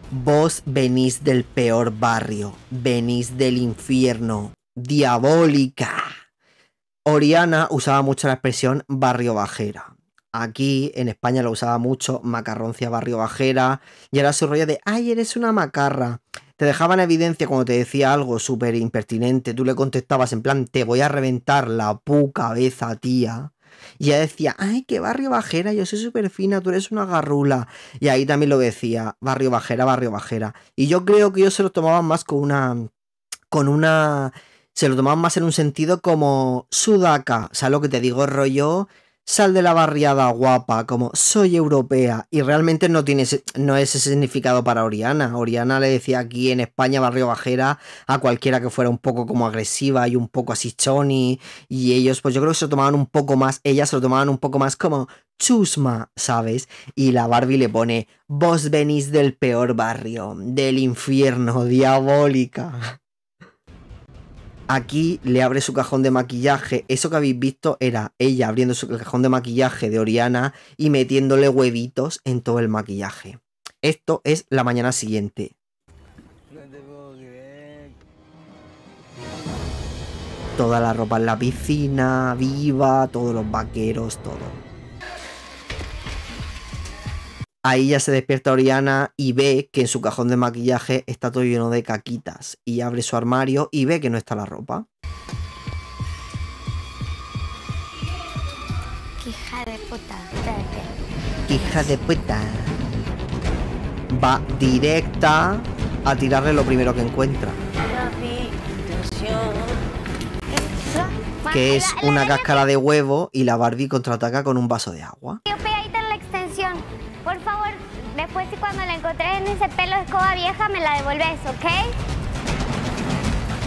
Vos venís del peor barrio, venís del infierno, diabólica. Oriana usaba mucho la expresión barrio bajera. Aquí en España lo usaba mucho macarroncia barrio bajera y era su rollo de ay, eres una macarra. Te dejaba en evidencia cuando te decía algo súper impertinente, tú le contestabas en plan te voy a reventar la pu cabeza, tía. Y ella decía, ay, qué barrio bajera, yo soy súper fina, tú eres una garrula. Y ahí también lo decía, barrio bajera, barrio bajera. Y yo creo que ellos se lo tomaban más con una. con una se lo tomaban más en un sentido como sudaca, o sea, lo que te digo, rollo, sal de la barriada guapa, como soy europea, y realmente no tiene no es ese significado para Oriana. Oriana le decía aquí en España, barrio bajera, a cualquiera que fuera un poco como agresiva y un poco así choni, y ellos, pues yo creo que se lo tomaban un poco más, ellas se lo tomaban un poco más como chusma, ¿sabes? Y la Barbie le pone, vos venís del peor barrio, del infierno, diabólica. Aquí le abre su cajón de maquillaje. Eso que habéis visto era ella abriendo su cajón de maquillaje de Oriana y metiéndole huevitos en todo el maquillaje. Esto es la mañana siguiente. Toda la ropa en la piscina, viva, todos los vaqueros, todo. Ahí ya se despierta Oriana y ve que en su cajón de maquillaje está todo lleno de caquitas. Y abre su armario y ve que no está la ropa. hija de puta. Hija de puta. Va directa a tirarle lo primero que encuentra, que es una cáscara de huevo y la Barbie contraataca con un vaso de agua. Después si cuando la encontré en ese pelo de escoba vieja me la devolves, ¿ok?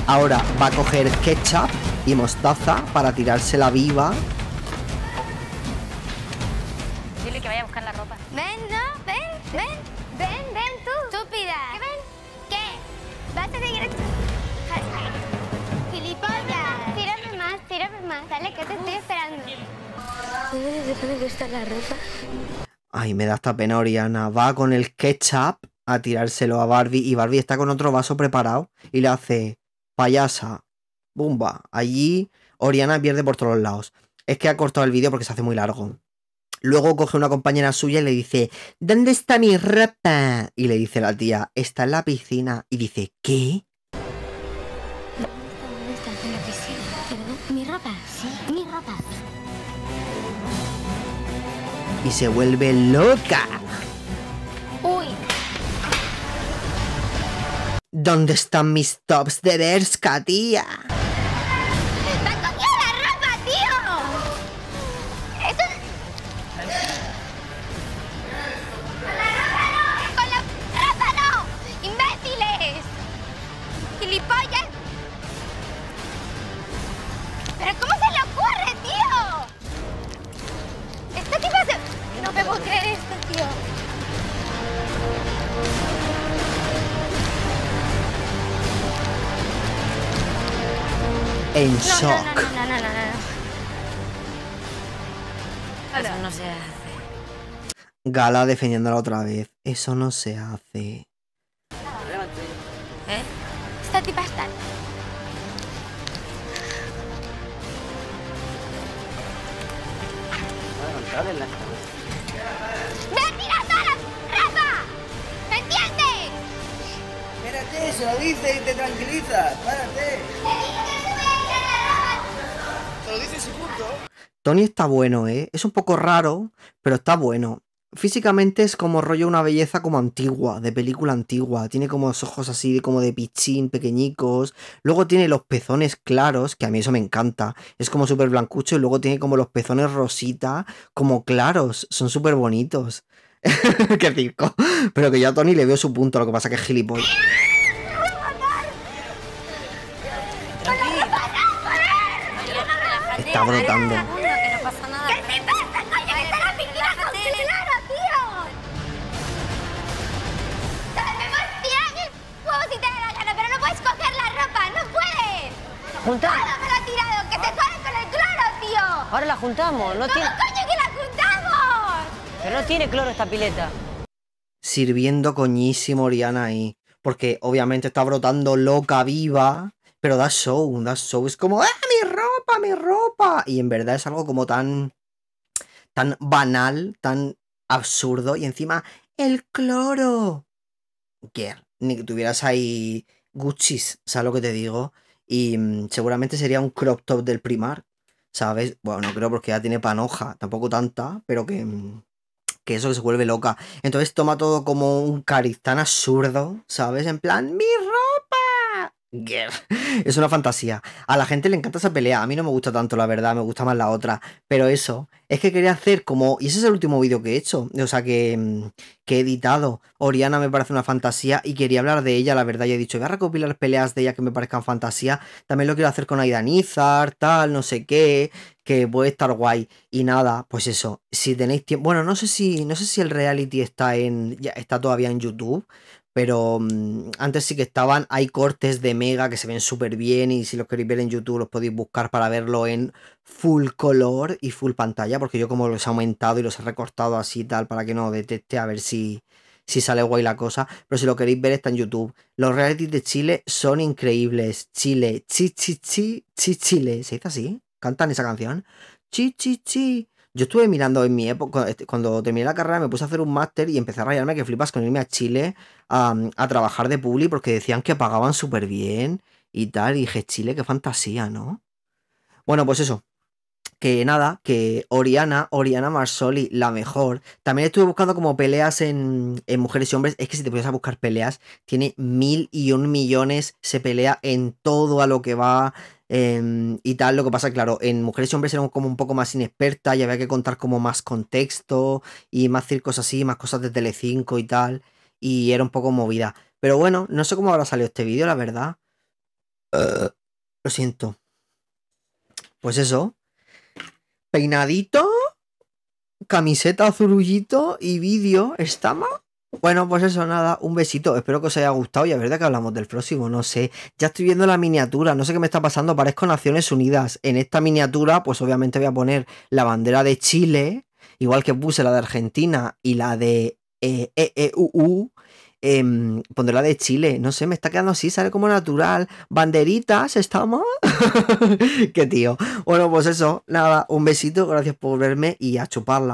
Ahora va a coger ketchup y mostaza para tirársela viva. Dile que vaya a buscar la ropa. Ven, no, ven, ven, ven, ven tú. Estúpida. ¿Qué ven? ¿Qué? ¿Vas a seguir? Gilipollas. Tírame más, tírame más. Dale, que te estoy esperando. ¿Dónde se pone que está la ropa? Ay, me da esta pena Oriana. Va con el ketchup a tirárselo a Barbie y Barbie está con otro vaso preparado y le hace payasa, bumba. Allí Oriana pierde por todos lados. Es que ha cortado el vídeo porque se hace muy largo. Luego coge una compañera suya y le dice, ¿dónde está mi ropa? Y le dice la tía, está en la piscina. Y dice, ¿qué? Y se vuelve loca. Uy, ¿Dónde están mis tops de Berska, tía? Gala defendiéndola otra vez. Eso no se hace. ¿Eh? Esta tipa está... ¡Me ha tirado toda la ropa! ¿Me entiendes? Espérate, se lo dice y te tranquiliza. Espérate. Se lo dices y punto. Tony está bueno, ¿eh? Es un poco raro, pero está bueno. Físicamente es como rollo una belleza como antigua, de película antigua. Tiene como los ojos así como de pichín, pequeñicos. Luego tiene los pezones claros, que a mí eso me encanta. Es como súper blancucho y luego tiene como los pezones rosita, como claros. Son súper bonitos. Qué circo. Pero que yo a Tony le veo su punto, lo que pasa que es gilipollas. Está brotando. Junta. Todo me lo ha tirado, que te joden con el cloro, tío. Ahora la juntamos. No ¿Cómo tiene... coño que la juntamos? Pero no tiene cloro esta pileta. sirviendo coñísimo Oriana ahí. Porque obviamente está brotando loca viva, pero da show, da show. Es como, ¡ah, mi ropa, mi ropa! Y en verdad es algo como tan, tan banal, tan absurdo. Y encima, ¡el cloro! Girl, ni que tuvieras ahí Gucci's, ¿sabes lo que te digo? Y mm, seguramente sería un crop top del primar, ¿sabes? Bueno, no creo porque ya tiene panoja, tampoco tanta, pero que... mm, que eso que se vuelve loca. Entonces toma todo como un cariz tan absurdo, ¿sabes? En plan, ¡mi ropa! Girl. Es una fantasía. A la gente le encanta esa pelea. A mí no me gusta tanto, la verdad. Me gusta más la otra. Pero eso, es que quería hacer como. Y ese es el último vídeo que he hecho. O sea, que, mm, que he editado. Oriana me parece una fantasía y quería hablar de ella, la verdad. Y he dicho, voy a recopilar peleas de ella que me parezcan fantasía. También lo quiero hacer con Aidan Izar, tal, no sé qué. Que puede estar guay. Y nada, pues eso. Si tenéis tiempo. Bueno, no sé si. No sé si el reality está en. Ya está todavía en YouTube. Pero mm, antes sí que estaban, hay cortes de Mega que se ven súper bien y si los queréis ver en YouTube los podéis buscar para verlo en full color y full pantalla, porque yo como los he aumentado y los he recortado así y tal para que no detecte a ver si, si sale guay la cosa. Pero si lo queréis ver está en YouTube. Los realities de Chile son increíbles. Chile, chi chi chi. ¿Se dice así? ¿Cantan esa canción? Chi chi chi. Yo estuve mirando en mi época, este, cuando terminé la carrera me puse a hacer un máster y empecé a rayarme que flipas con irme a Chile a, trabajar de publi porque decían que pagaban súper bien y tal. Y dije, Chile, qué fantasía, ¿no? Bueno, pues eso. que nada, que Oriana, Oriana Marsoli, la mejor. También estuve buscando como peleas en, en mujeres y hombres. Es que si te pones a buscar peleas, tiene mil y un millones, se pelea en todo a lo que va. Em, y tal, lo que pasa, claro, en mujeres y hombres era como un poco más inexperta y había que contar como más contexto y más circos así, más cosas de Telecinco y tal. Y era un poco movida. Pero bueno, no sé cómo habrá salido este vídeo, la verdad. Lo siento. Pues eso. Peinadito, camiseta azurullito y vídeo. ¿Estamos? Bueno, pues eso, nada, un besito. Espero que os haya gustado y a ver de qué hablamos del próximo, no sé. Ya estoy viendo la miniatura, no sé qué me está pasando, parezco Naciones Unidas. En esta miniatura, pues obviamente voy a poner la bandera de Chile, igual que puse la de Argentina y la de eh, EEUU. em, pondré la de Chile, no sé, me está quedando así, sale como natural. Banderitas, ¿estamos? Qué tío. Bueno, pues eso, nada, un besito, gracias por verme y a chuparla.